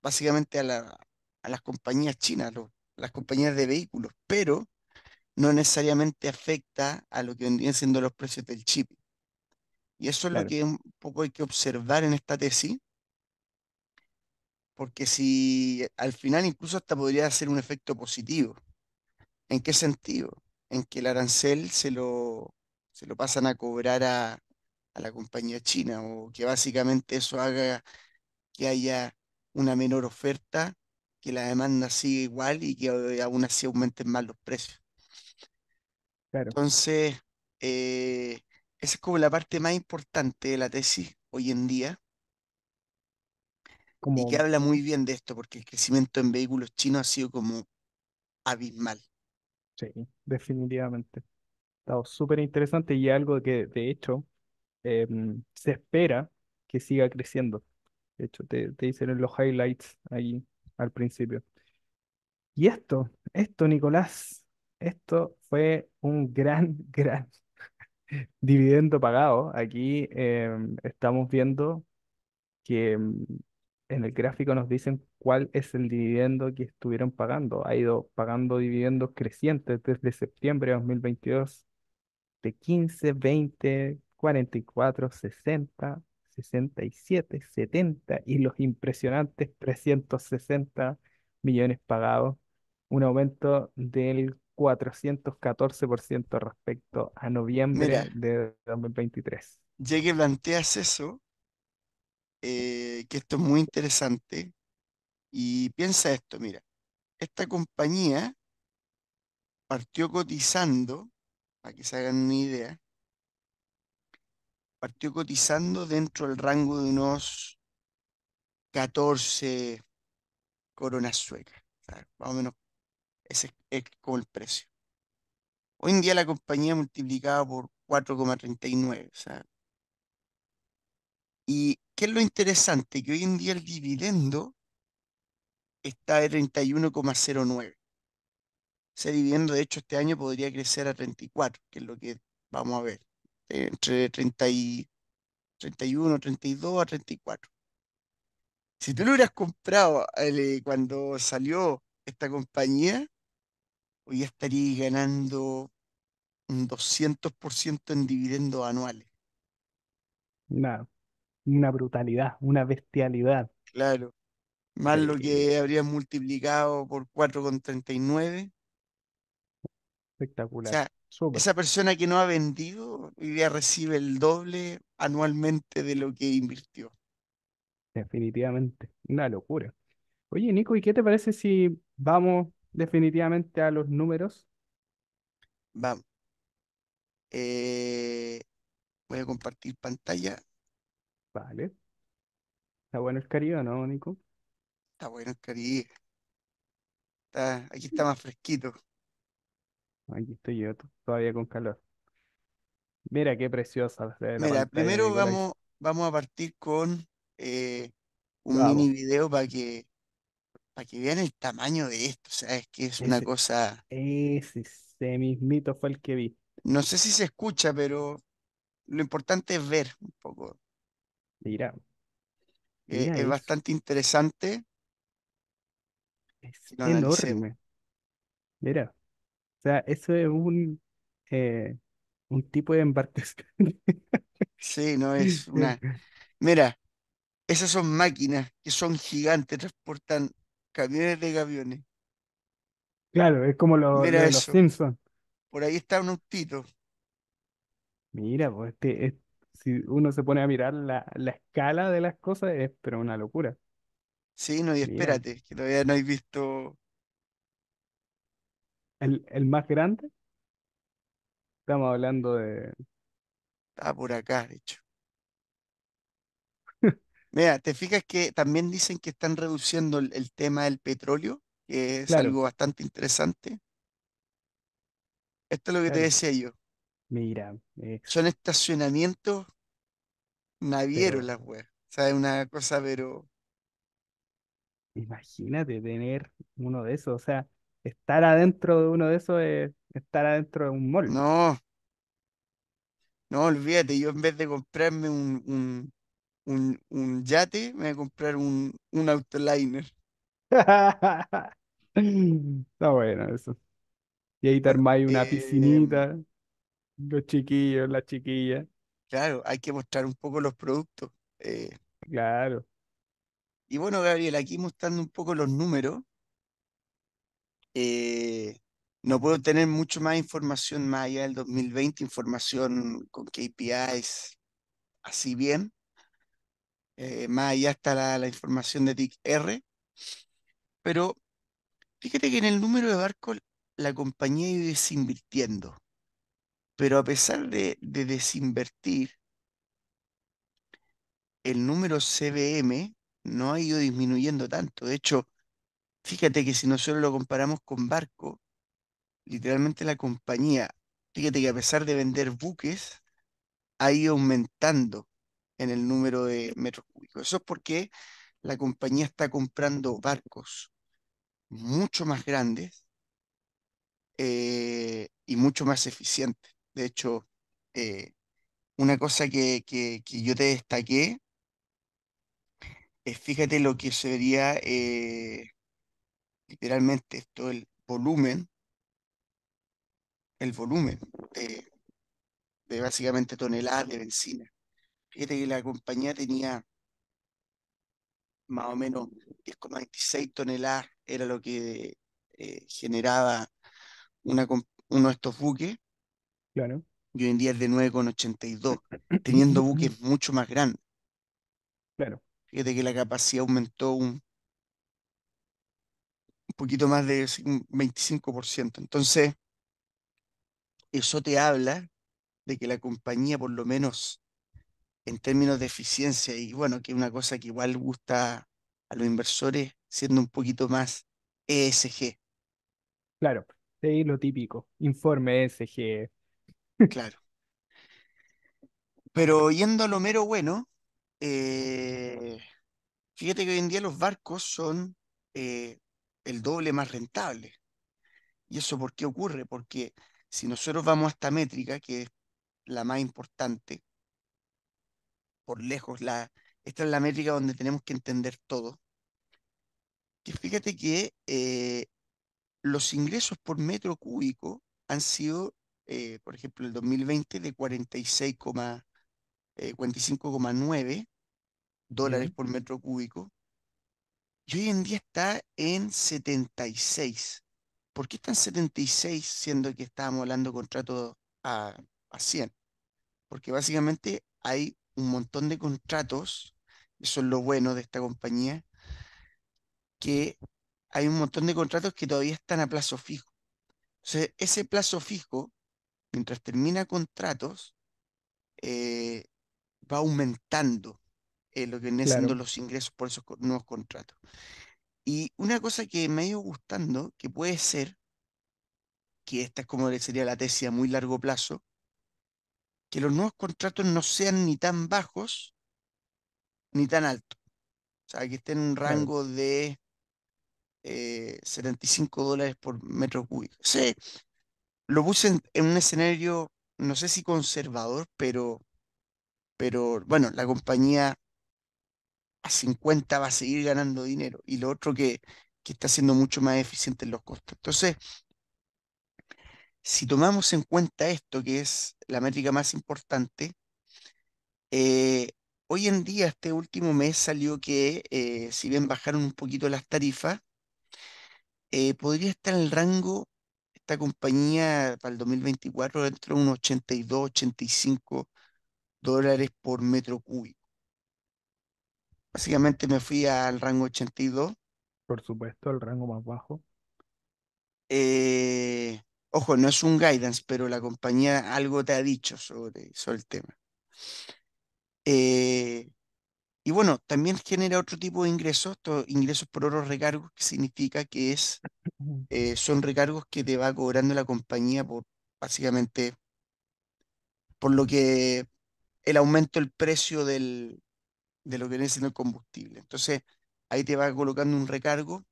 básicamente a la- a las compañías chinas, lo- las compañías de vehículos, pero no necesariamente afecta a lo que vendrían siendo los precios del chip. Y eso es lo que un poco hay que observar en esta tesis, porque si al final incluso hasta podría ser un efecto positivo. ¿En qué sentido? En que el arancel se lo, se lo pasan a cobrar a, a la compañía china, o que básicamente eso haga que haya una menor oferta, que la demanda siga igual y que eh, aún así aumenten más los precios. claro. Entonces, eh, esa es como la parte más importante de la tesis hoy en día y que habla muy bien de esto, porque el crecimiento en vehículos chinos ha sido como abismal. sí, definitivamente. Está súper interesante y algo que de hecho em, se espera que siga creciendo. De hecho, te, te dicen los highlights ahí al principio. Y esto, esto, Nicolás, esto fue un gran, gran dividendo pagado. Aquí em, estamos viendo que em, en el gráfico nos dicen cuál es el dividendo que estuvieron pagando. Ha ido pagando dividendos crecientes desde septiembre de 2022 de 15, 20, 44, 60, 67, 70 y los impresionantes 360 millones pagados, un aumento del 414% respecto a noviembre Mira, de 2023. ya que planteas eso, eh, que esto es muy interesante, y piensa esto, mira, esta compañía partió cotizando, para que se hagan una idea, partió cotizando dentro del rango de unos 14 coronas suecas. O sea, más o menos es, es como el precio. Hoy en día la compañía multiplicada por 4,39. O sea, ¿y qué es lo interesante? Que hoy en día el dividendo está de 31,09. Ese dividendo, de hecho, este año podría crecer a 34, que es lo que vamos a ver. eh, entre 30 y 31, 32 a 34. Si tú lo hubieras comprado eh, cuando salió esta compañía, hoy estarías ganando un 200% en dividendos anuales. Una, una brutalidad, una bestialidad. Claro. Más lo que habrías multiplicado por 4,39. O espectacular. sea, Súper, esa persona que no ha vendido hoy día recibe el doble anualmente de lo que invirtió. definitivamente. Una locura. Oye, Nico, ¿y qué te parece si vamos definitivamente a los números? Vamos. eh, voy a compartir pantalla. Vale. Está bueno el Caribe, ¿no, Nico? Está bueno el Caribe. Está, aquí está más fresquito. Aquí estoy yo, to- todavía con calor. Mira qué preciosa la Mira, primero vamos, vamos a partir con eh, un mini video para que, para que vean el tamaño de esto, o sea, es que es una Ese, cosa, ese, ese mismito fue el que vi. no sé si se escucha, pero lo importante es ver un poco. Mira, Eh, mira es eso. bastante interesante Es enorme. Mira, o sea, eso es un, eh, un tipo de embarcación. Sí, no es una... Mira, esas son máquinas que son gigantes, transportan camiones de camiones. Claro, es como lo, de los eso, Simpsons. por ahí está un autito. Mira, pues este, es- si uno se pone a mirar la, la escala de las cosas, es pero una locura. Sí, no, y Mira, espérate, que todavía no he visto... el, el más grande, estamos hablando de, Ah, por acá, de hecho. Mira, te fijas que también dicen que están reduciendo el, el tema del petróleo, que es claro, algo bastante interesante. Esto es lo que te claro, decía yo. mira, es, Son estacionamientos navieros pero las weas. O sea, es una cosa, pero imagínate tener uno de esos, o sea, estar adentro de uno de esos es estar adentro de un mall. no, no, olvídate. Yo en vez de comprarme un, un, un, un yate, me voy a comprar un, un autoliner. Está bueno eso. Y ahí te armáis una em, piscinita, los chiquillos, las chiquillas, claro, hay que mostrar un poco los productos. Eh, claro, y bueno, Gabriel, aquí mostrando un poco los números. eh, no puedo tener mucho más información más allá del 2020, información con KPIs así bien. Eh, más allá está la, la información de TIC R, pero fíjate que en el número de barcos la compañía ido desinvirtiendo, pero a pesar de, de desinvertir, el número CBM no ha ido disminuyendo tanto. De hecho, fíjate que si nosotros lo comparamos con barco, literalmente la compañía, fíjate que a pesar de vender buques, ha ido aumentando en el número de metros cúbicos. Eso es porque la compañía está comprando barcos mucho más grandes eh, y mucho más eficientes. De hecho, eh, una cosa que, que- que yo te destaqué es, fíjate lo que sería eh, literalmente esto, el volumen, el volumen de, de básicamente toneladas de benzina. Fíjate que la compañía tenía más o menos 10,26 toneladas, era lo que eh, generaba una uno de estos buques, claro. y hoy en día es de 9,82, teniendo buques mucho más grandes. Claro, Fíjate que la capacidad aumentó un, un poquito más de un 25%. Entonces, eso te habla de que la compañía, por lo menos en términos de eficiencia, y bueno, que es una cosa que igual gusta a los inversores, siendo un poquito más ESG, claro. Sí, lo típico. Informe SG. claro. Pero yendo a lo mero bueno, eh, fíjate que hoy en día los barcos son eh, el doble más rentables. ¿Y eso por qué ocurre? Porque si nosotros vamos a esta métrica, que es la más importante, por lejos, la, esta es la métrica donde tenemos que entender todo, que fíjate que eh, los ingresos por metro cúbico han sido, eh, por ejemplo, el 2020 de 46, eh, 45,9 dólares Ya, por metro cúbico y hoy en día está en 76. ¿Por qué está en 76 siendo que estábamos hablando de contratos a, a 100? Porque básicamente hay un montón de contratos, eso es lo bueno de esta compañía, que hay un montón de contratos que todavía están a plazo fijo. Entonces, ese plazo fijo, mientras termina contratos, eh, va aumentando eh, lo que vienen siendo los ingresos por esos nuevos contratos. Y una cosa que me ha ido gustando, que puede ser, que esta es como sería la tesis a muy largo plazo, que los nuevos contratos no sean ni tan bajos ni tan altos. O sea, que estén en un rango de eh, 75 dólares por metro cúbico. Sí, lo puse en, en un escenario, no sé si conservador, pero, pero bueno, la compañía a 50 va a seguir ganando dinero. Y lo otro que, que está siendo mucho más eficiente en los costos. Entonces, si tomamos en cuenta esto, que es la métrica más importante, eh, hoy en día, este último mes salió que eh, si bien bajaron un poquito las tarifas, eh, podría estar en el rango, esta compañía para el 2024, dentro de unos 82, 85 dólares por metro cúbico. Básicamente me fui al rango 82. Por supuesto, el rango más bajo. Eh, ojo, no es un guidance, pero la compañía algo te ha dicho sobre, sobre el tema. Eh, y bueno, también genera otro tipo de ingresos, ingresos por otros recargos, que significa que es, eh, son recargos que te va cobrando la compañía por básicamente por lo que el aumento del precio del, de lo que viene siendo el combustible. Entonces, ahí te va colocando un recargo.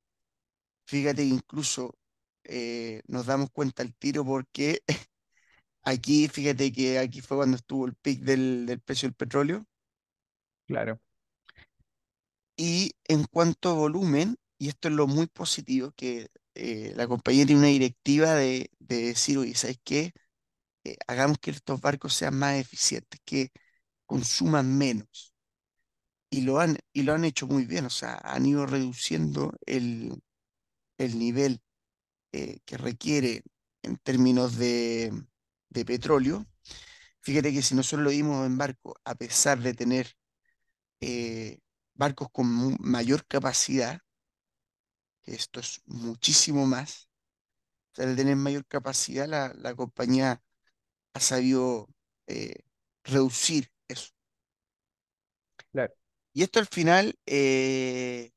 Fíjate que incluso eh, nos damos cuenta al tiro porque aquí, fíjate que aquí fue cuando estuvo el pic del, del precio del petróleo. Claro, Y en cuanto a volumen, y esto es lo muy positivo, que eh, la compañía tiene una directiva de, de decir, oye, ¿sabes qué? Eh, hagamos que estos barcos sean más eficientes, que consuman menos. Y lo han, y lo han hecho muy bien, o sea, han ido reduciendo el, el nivel eh, que requiere en términos de, de petróleo. Fíjate que si nosotros lo vimos en barco, a pesar de tener eh, barcos con mayor capacidad, esto es muchísimo más, o sea, de tener mayor capacidad, la, la compañía ha sabido eh, reducir eso. claro, Y esto al final, eh,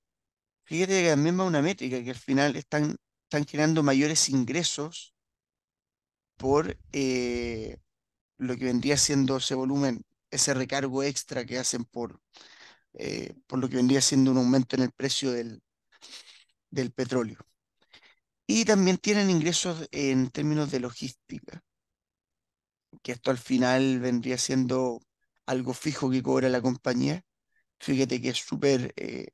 fíjate que también va una métrica, que al final están, están generando mayores ingresos por eh, lo que vendría siendo ese volumen, ese recargo extra que hacen por, eh, por lo que vendría siendo un aumento en el precio del, del petróleo. Y también tienen ingresos en términos de logística, que esto al final vendría siendo algo fijo que cobra la compañía. Fíjate que es súper eh,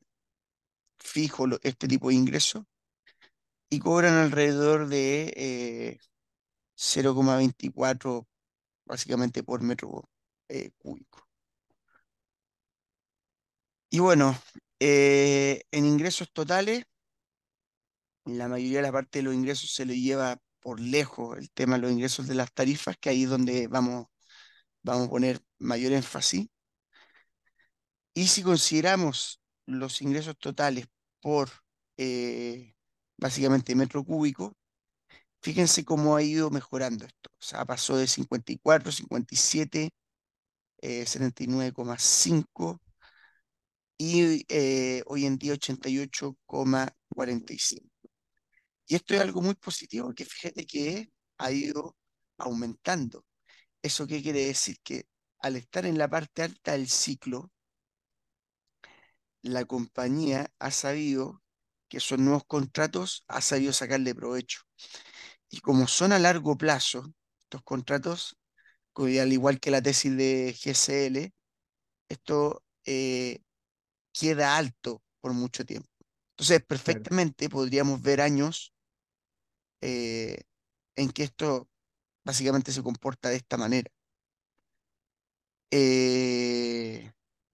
fijo este tipo de ingresos y cobran alrededor de eh, 0,24 básicamente por metro eh, cúbico. Y bueno, eh, en ingresos totales, la mayoría de la parte de los ingresos se lo lleva por lejos el tema de los ingresos de las tarifas, que ahí es donde vamos, vamos a poner mayor énfasis. Y si consideramos los ingresos totales por eh, básicamente metro cúbico, fíjense cómo ha ido mejorando esto. O sea, pasó de 54, 57, eh, 79,5 y eh, hoy en día 88,45. Y esto es algo muy positivo, porque fíjate que ha ido aumentando. ¿Eso qué quiere decir? Que al estar en la parte alta del ciclo, la compañía ha sabido que esos nuevos contratos ha sabido sacarle provecho. Y como son a largo plazo, estos contratos, al igual que la tesis de GCL, esto eh, queda alto por mucho tiempo. Entonces, claro. perfectamente podríamos ver años eh, en que esto básicamente se comporta de esta manera. Eh,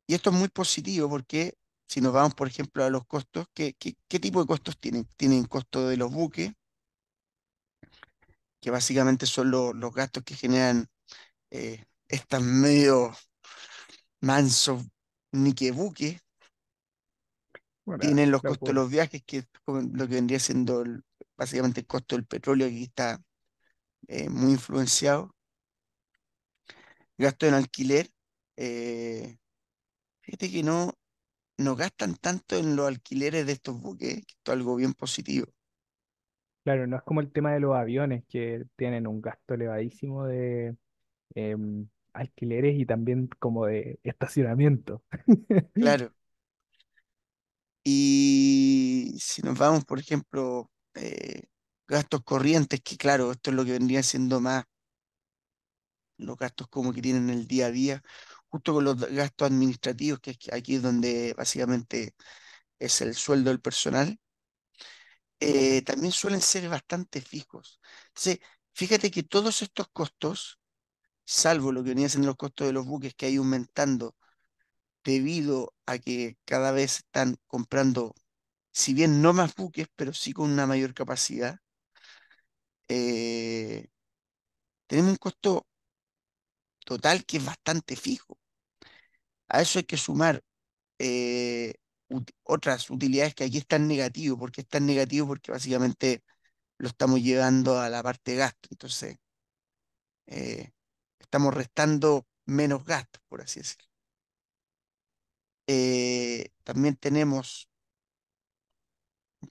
y esto es muy positivo porque si nos vamos, por ejemplo, a los costos, ¿qué, qué, qué tipo de costos tienen? Tienen costo de los buques, que básicamente son lo- los gastos que generan eh, estas medio mansos ni que buques. Bueno, Tienen los lo costos de los viajes, que es lo que vendría siendo el- básicamente el costo del petróleo, que está eh, muy influenciado. Gasto en alquiler. eh, fíjate que no, no gastan tanto en los alquileres de estos buques, que esto es algo bien positivo. Claro, no es como el tema de los aviones que tienen un gasto elevadísimo de em, alquileres y también como de estacionamiento. Claro. Y si nos vamos, por ejemplo, eh, gastos corrientes, que claro, esto es lo que vendría siendo más los gastos como que tienen el día a día, justo con los gastos administrativos, que aquí es donde básicamente es el sueldo del personal, eh, también suelen ser bastante fijos. Entonces, fíjate que todos estos costos, salvo lo que venían siendo los costos de los buques que hay aumentando debido a que cada vez están comprando, si bien no más buques, pero sí con una mayor capacidad, eh, tenemos un costo total que es bastante fijo. A eso hay que sumar eh, otras utilidades que aquí están negativos. ¿Por qué están negativos? Porque básicamente lo estamos llevando a la parte de gasto. Entonces, eh, estamos restando menos gastos, por así decirlo. Eh, también tenemos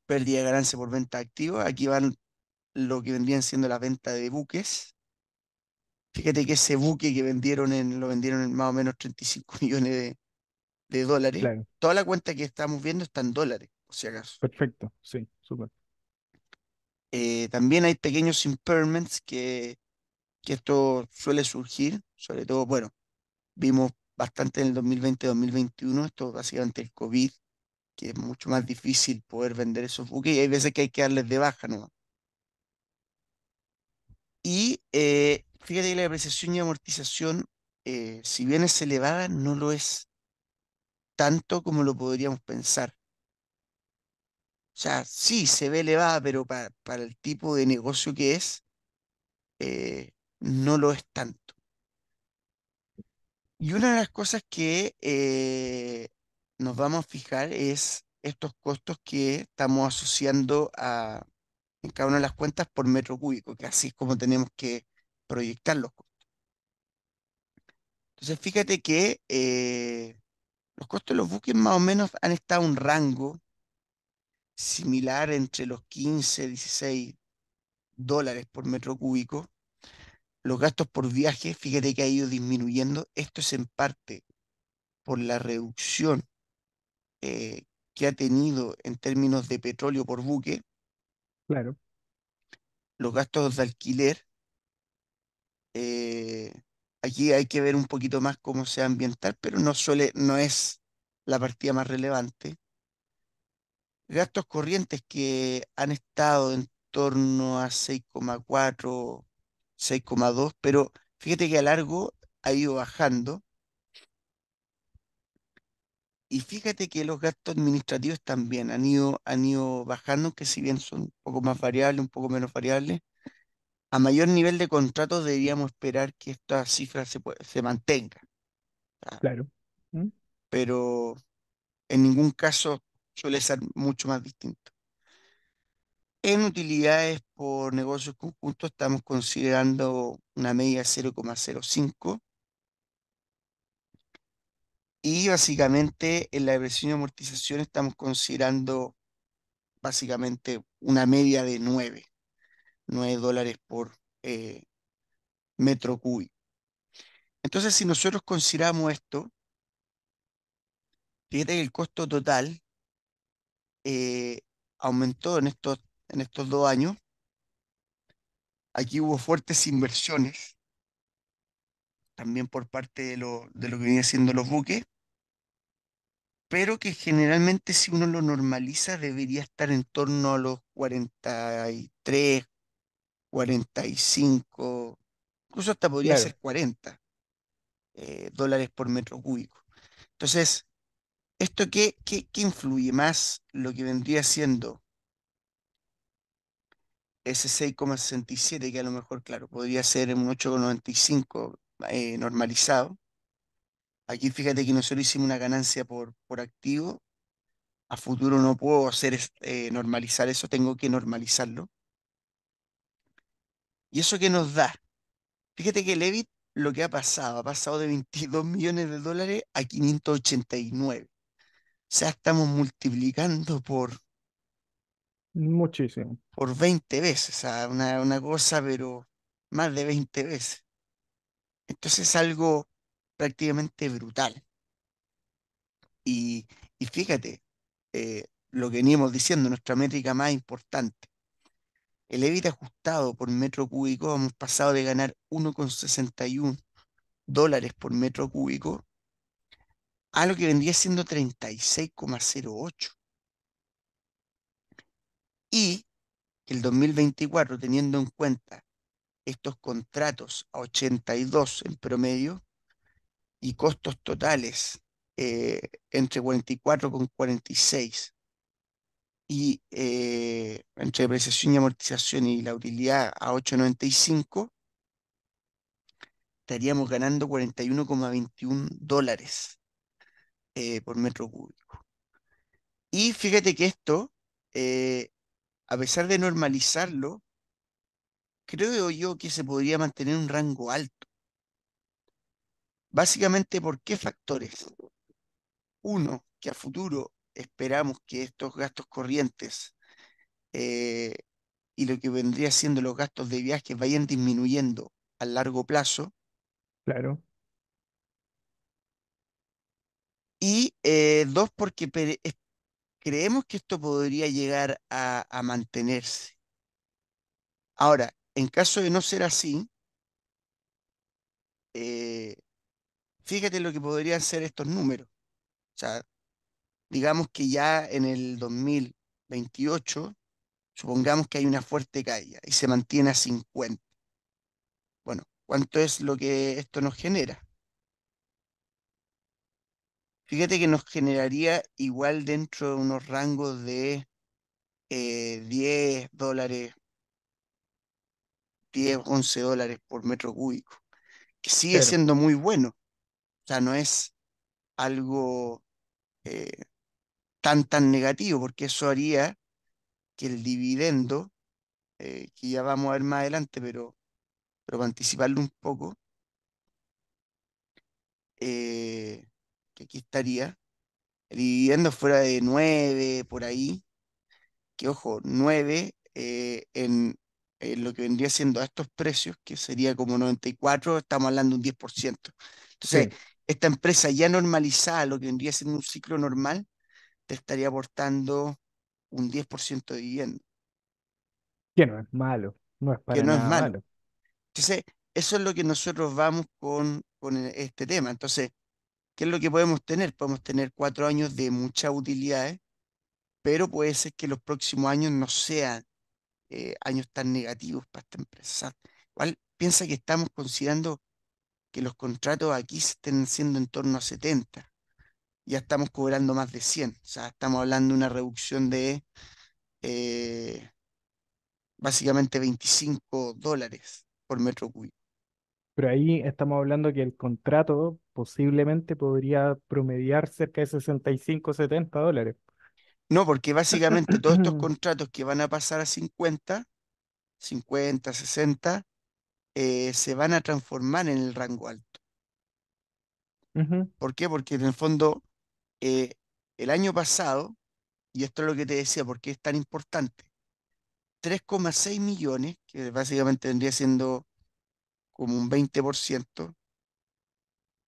pérdida de ganancia por venta de activos. Aquí van lo que vendrían siendo la venta de buques. Fíjate que ese buque que vendieron en, lo vendieron en más o menos 35 millones de, de dólares. Claro, Toda la cuenta que estamos viendo está en dólares, por si acaso. perfecto, sí, súper. Eh, también hay pequeños impairments que, que esto suele surgir, sobre todo, bueno, vimos bastante en el 2020-2021, esto básicamente el COVID, que es mucho más difícil poder vender esos buques y hay veces que hay que darles de baja, ¿no? Y eh, fíjate que la depreciación y amortización, eh, si bien es elevada, no lo es tanto como lo podríamos pensar. O sea, sí, se ve elevada, pero pa- para el tipo de negocio que es, eh, no lo es tanto. Y una de las cosas que eh, nos vamos a fijar es estos costos que estamos asociando a, en cada una de las cuentas por metro cúbico, que así es como tenemos que proyectar los costos. Entonces, fíjate que eh, los costos de los buques más o menos han estado en un rango similar entre los 15, 16 dólares por metro cúbico. Los gastos por viaje, fíjate que ha ido disminuyendo. Esto es en parte por la reducción eh, que ha tenido en términos de petróleo por buque, Claro, los gastos de alquiler. Eh, aquí hay que ver un poquito más cómo sea ambiental, pero no suele, no es la partida más relevante. Gastos corrientes que han estado en torno a 6,4, 6,2, pero fíjate que a largo ha ido bajando. Y fíjate que los gastos administrativos también han ido, han ido bajando, que si bien son un poco más variables, un poco menos variables, a mayor nivel de contratos deberíamos esperar que esta cifra se, se mantenga, claro. ¿Mm? pero en ningún caso suele ser mucho más distinto. En utilidades por negocios conjuntos estamos considerando una media de 0,05 y básicamente en la depresión y amortización estamos considerando básicamente una media de 9, 9 dólares por eh, metro cúbico. Entonces, si nosotros consideramos esto, fíjate que el costo total eh, aumentó en estos, en estos dos años. Aquí hubo fuertes inversiones, también por parte de lo, de lo que vienen siendo los buques, pero que generalmente si uno lo normaliza debería estar en torno a los 43, 45, incluso hasta podría Claro, ser 40 eh, dólares por metro cúbico. Entonces, ¿esto qué, qué, qué influye más lo que vendría siendo ese 6,67, que a lo mejor, claro, podría ser un 8,95 eh, normalizado? Aquí fíjate que nosotros hicimos una ganancia por, por activo. A futuro no puedo hacer eh, normalizar eso, tengo que normalizarlo. ¿Y eso qué nos da? Fíjate que Levit lo que ha pasado, ha pasado de 22 millones de dólares a 589. O sea, estamos multiplicando por, muchísimo. por 20 veces, o sea, una, una cosa, pero más de 20 veces. Entonces es algo prácticamente brutal. Y, y fíjate, eh, lo que veníamos diciendo, nuestra métrica más importante. El EBITDA ajustado por metro cúbico, hemos pasado de ganar 1,61 dólares por metro cúbico a lo que vendría siendo 36,08. Y el 2024, teniendo en cuenta estos contratos a 82 en promedio y costos totales eh, entre 44 con 46 y eh, entre depreciación y amortización y la utilidad a 8,95, estaríamos ganando 41,21 dólares eh, por metro cúbico. Y fíjate que esto, eh, a pesar de normalizarlo, creo yo que se podría mantener un rango alto. Básicamente, ¿por qué factores? Uno, que a futuro esperamos que estos gastos corrientes eh, y lo que vendría siendo los gastos de viaje vayan disminuyendo a largo plazo. Claro. Y eh, dos, porque creemos que esto podría llegar a, a mantenerse. Ahora, en caso de no ser así, eh, fíjate lo que podrían ser estos números. O sea, digamos que ya en el 2028, supongamos que hay una fuerte caída y se mantiene a 50. Bueno, ¿cuánto es lo que esto nos genera? Fíjate que nos generaría igual dentro de unos rangos de 10 dólares, 10, 11 dólares por metro cúbico, que sigue siendo muy bueno. O sea, no es algo eh, tan, tan negativo, porque eso haría que el dividendo, eh, que ya vamos a ver más adelante, pero, pero para anticiparlo un poco, eh, que aquí estaría, el dividendo fuera de 9 por ahí, que ojo, 9 eh, en, lo que vendría siendo a estos precios, que sería como 94, estamos hablando de un 10%. Entonces, esta empresa ya normalizada, lo que vendría siendo un ciclo normal, te estaría aportando un 10% de dividendo. Que no es malo, no es para nada malo. Entonces, eso es lo que nosotros vamos con, con este tema. Entonces, ¿qué es lo que podemos tener? Podemos tener cuatro años de muchas utilidades, pero puede ser que los próximos años no sean eh, años tan negativos para esta empresa. igual piensa que estamos considerando que los contratos aquí estén siendo en torno a 70 ya estamos cobrando más de 100. O sea, estamos hablando de una reducción de eh, básicamente 25 dólares por metro cúbico. Pero ahí estamos hablando que el contrato posiblemente podría promediar cerca de 65, 70 dólares. No, porque básicamente todos estos contratos que van a pasar a 50, 50, 60, se van a transformar en el rango alto. ¿Por qué? Porque en el fondo eh, el año pasado, y esto es lo que te decía, porque es tan importante, 3,6 millones, que básicamente vendría siendo como un 20%,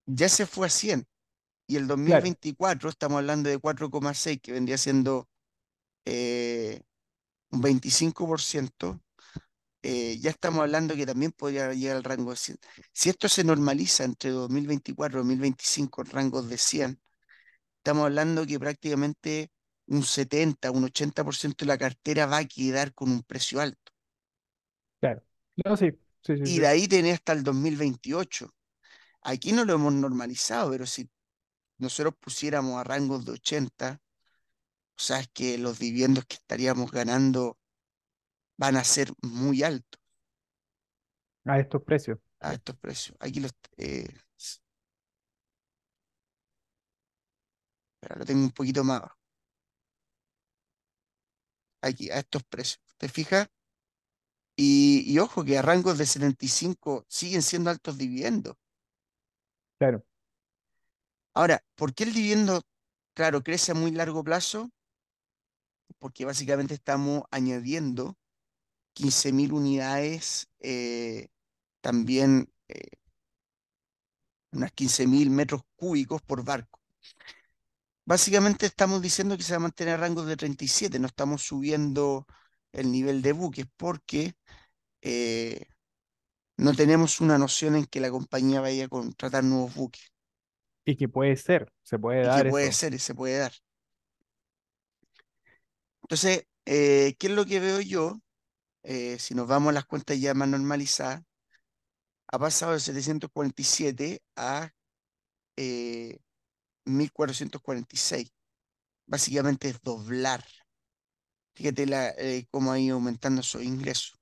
ya se fue a 100. Y el 2024 estamos hablando de 4,6, que vendría siendo eh, un 25%. Eh, ya estamos hablando que también podría llegar al rango de 100. Si esto se normaliza entre 2024 y 2025 en rangos de 100, estamos hablando que prácticamente un 70, un 80% de la cartera va a quedar con un precio alto. Claro. No, sí. y de ahí tenés hasta el 2028. Aquí no lo hemos normalizado, pero si nosotros pusiéramos a rangos de 80, o sea, es que los dividendos que estaríamos ganando van a ser muy altos. A estos precios. A estos precios. Aquí los, eh, lo tengo un poquito más Aquí, a estos precios. ¿Te fijas? Y, ojo que a rangos de 75 siguen siendo altos dividendos. Claro. Ahora, ¿por qué el dividendo, claro, crece a muy largo plazo? Porque básicamente estamos añadiendo 15.000 unidades, eh, también eh, unas 15.000 metros cúbicos por barco. Básicamente estamos diciendo que se va a mantener rangos de 37, no estamos subiendo el nivel de buques porque eh, no tenemos una noción en que la compañía vaya a contratar nuevos buques Y que puede ser, se puede y que dar puede eso. ser y se puede dar. Entonces, eh, ¿qué es lo que veo yo? Eh, si nos vamos a las cuentas ya más normalizadas, ha pasado de 747 a eh, 1446. Básicamente es doblar. Fíjate la, eh, cómo ha ido aumentando esos ingresos.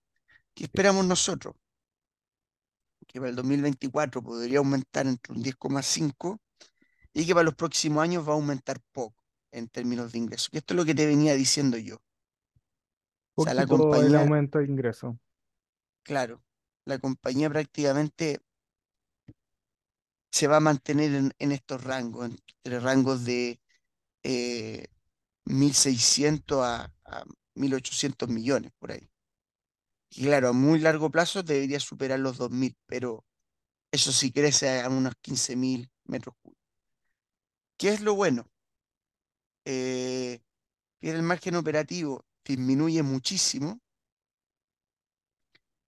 ¿Qué esperamos nosotros? Que para el 2024 podría aumentar entre un 10,5 y que para los próximos años va a aumentar poco en términos de ingresos. Que esto es lo que te venía diciendo yo. O sea, la el compañía, aumento de ingreso. claro, la compañía prácticamente se va a mantener en, estos rangos, entre rangos de eh, 1.600 a, a 1.800 millones por ahí. Y claro, a muy largo plazo debería superar los 2.000, pero eso sí crece a unos 15.000 metros cúbicos. ¿Qué es lo bueno? Eh, el margen operativo disminuye muchísimo.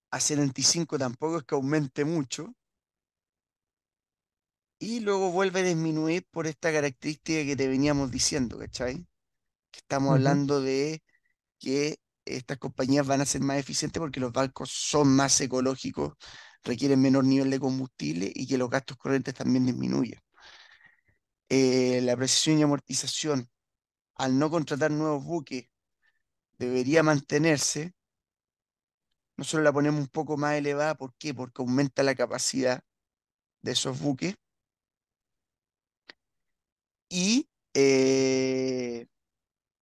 A 75 tampoco es que aumente mucho. Y luego vuelve a disminuir por esta característica que te veníamos diciendo, ¿cachai? Que estamos hablando de que estas compañías van a ser más eficientes porque los barcos son más ecológicos, requieren menor nivel de combustible y que los gastos corrientes también disminuyen. Eh, la precisión y amortización, al no contratar nuevos buques, debería mantenerse. Nosotros la ponemos un poco más elevada, ¿por qué? Porque aumenta la capacidad de esos buques. Y eh,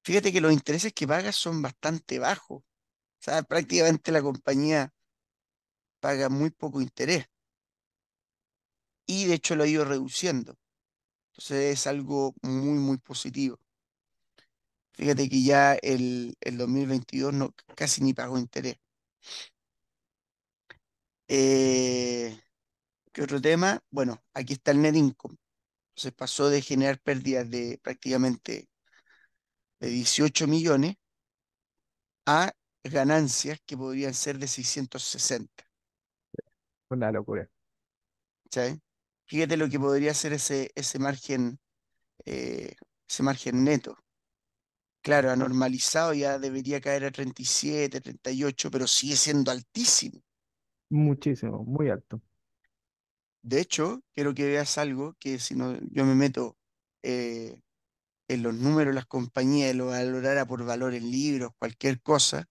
fíjate que los intereses que paga son bastante bajos. O sea, prácticamente la compañía paga muy poco interés. Y de hecho lo ha ido reduciendo. Entonces es algo muy, muy positivo. Fíjate que ya el, el 2022 no, casi ni pagó interés. Eh, ¿qué otro tema? Bueno, aquí está el net income. Entonces pasó de generar pérdidas de prácticamente de 18 millones a ganancias que podrían ser de 660. Una locura. ¿cachai? Fíjate lo que podría ser ese, ese margen, eh, ese margen neto. Claro, anormalizado ya debería caer a 37, 38, pero sigue siendo altísimo. Muchísimo, muy alto. De hecho, quiero que veas algo que si no yo me meto eh, en los números las compañías lo valorara por valor en libros, cualquier cosa,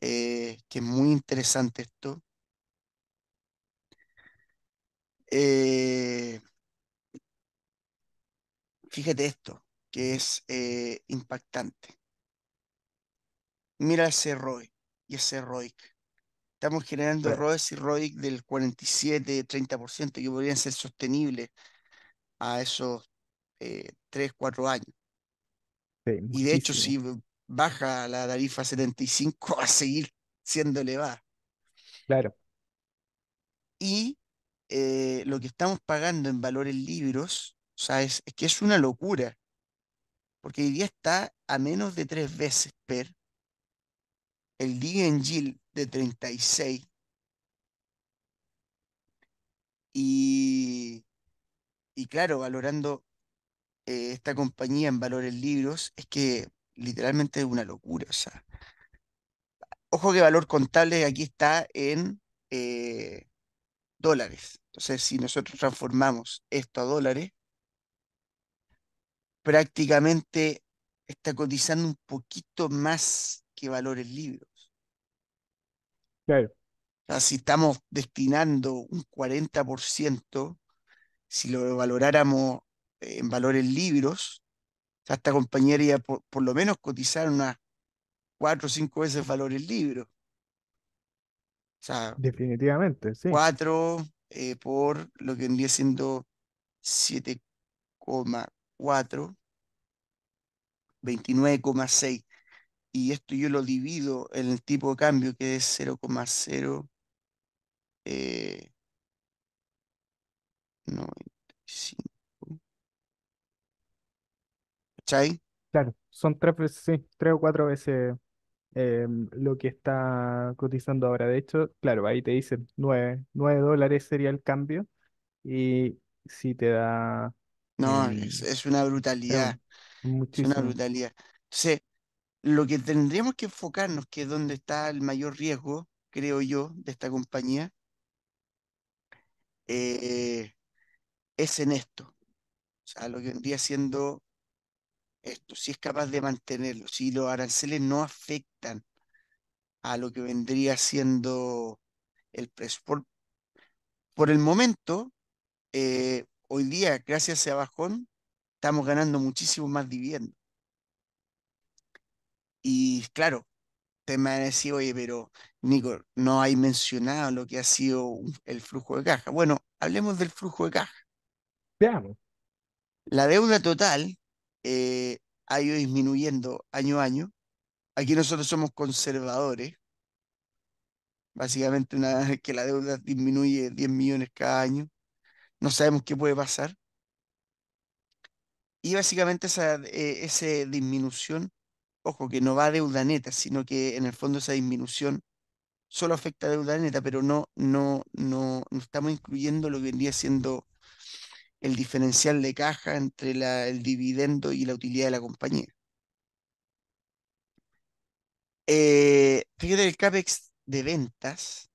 eh, que es muy interesante esto. Eh, fíjate esto, que es impactante. Mira ese ROE y ese ROIC. Estamos generando Sí, ROEs y ROIC del 47, 30%, que podrían ser sostenibles a esos eh, 3, 4 años. sí, Y de hecho, si baja la tarifa a 75, va a seguir siendo elevada. Claro, Y eh, lo que estamos pagando en valores libros, o sea, es, es que es una locura, porque hoy día está a menos de tres veces per el yield de 36 y, y claro, valorando eh, esta compañía en valores libros, es que literalmente es una locura. Ojo que valor contable aquí está en eh, dólares. Entonces, si nosotros transformamos esto a dólares, prácticamente está cotizando un poquito más que valores libros. Claro. O sea, si estamos destinando un 40%, si lo valoráramos eh, en valores libros, o sea, esta compañía iría por, por lo menos cotizar unas cuatro o cinco veces valores libros. O sea, Definitivamente, sí. 4 eh, por lo que vendría siendo siete coma cuatro 29,6. Y esto yo lo divido en el tipo de cambio que es 0,0 eh, 95. ¿Cachai? Claro, son tres veces, sí, tres o cuatro veces eh, lo que está cotizando ahora. De hecho, claro, ahí te dicen nueve, nueve dólares sería el cambio y si te da No, es, em, es una es brutalidad, es una brutalidad. Entonces, lo que tendríamos que enfocarnos, que es donde está el mayor riesgo, creo yo, de esta compañía, eh, es en esto. O sea, lo que vendría siendo esto, si es capaz de mantenerlo, si los aranceles no afectan a lo que vendría siendo el precio. Por, por el momento, eh, hoy día, gracias a bajón, estamos ganando muchísimo más dividendos. Y claro, te me van a decir, oye, pero Nico, no hay mencionado lo que ha sido el flujo de caja. Bueno, hablemos del flujo de caja. Veamos, La deuda total eh, ha ido disminuyendo año a año. Aquí nosotros somos conservadores. Básicamente, una vez que la deuda disminuye 10 millones cada año, no sabemos qué puede pasar. Y básicamente esa, eh, esa disminución, ojo, que no va a deuda neta, sino que en el fondo esa disminución solo afecta a deuda neta, pero no, no, no, no estamos incluyendo lo que vendría siendo el diferencial de caja entre el dividendo y la utilidad de la compañía. Eh, fíjate el CAPEX de ventas,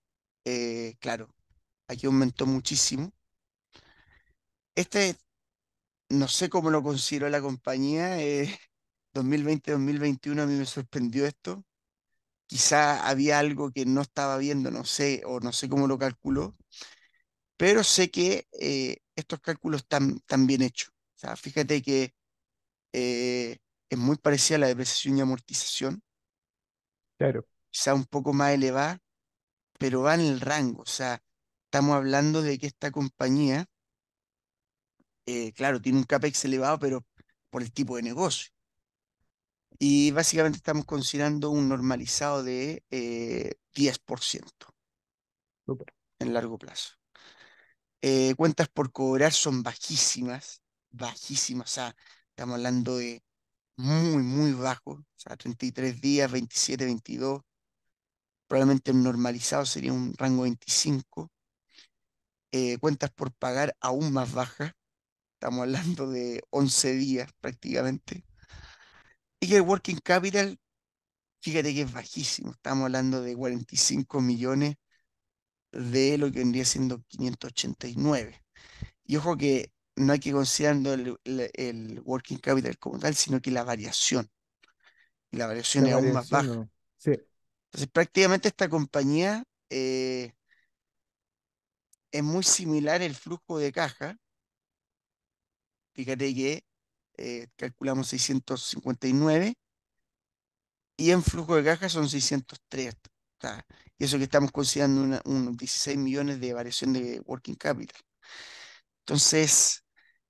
eh, claro, aquí aumentó muchísimo. Este, no sé cómo lo consideró la compañía, eh, 2020-2021 a mí me sorprendió esto. Quizá había algo que no estaba viendo, no sé, o no sé cómo lo calculó, pero sé que eh, estos cálculos están, están bien hechos. O sea, fíjate que eh, es muy parecida a la depreciación y amortización, claro, quizá un poco más elevada, pero va en el rango. O sea, estamos hablando de que esta compañía, eh, claro, tiene un CAPEX elevado, pero por el tipo de negocio. Y básicamente estamos considerando un normalizado de eh, 10% súper, en largo plazo. Eh, cuentas por cobrar son bajísimas, bajísimas. O sea, estamos hablando de muy, muy bajo. O sea, 33 días, 27, 22. Probablemente un normalizado sería un rango 25. Eh, cuentas por pagar aún más bajas. Estamos hablando de 11 días prácticamente. Y el working capital, fíjate que es bajísimo. Estamos hablando de 45 millones de lo que vendría siendo 589. Y ojo que no hay que considerando el, el- el working capital como tal, sino que la variación. Y la variación la es aún más baja. no. Sí, Entonces, prácticamente esta compañía eh, es muy similar el flujo de caja. Fíjate que eh, calculamos 659 y en flujo de caja son 603. O sea, y eso que estamos considerando una- unos 16 millones de variación de working capital. Entonces,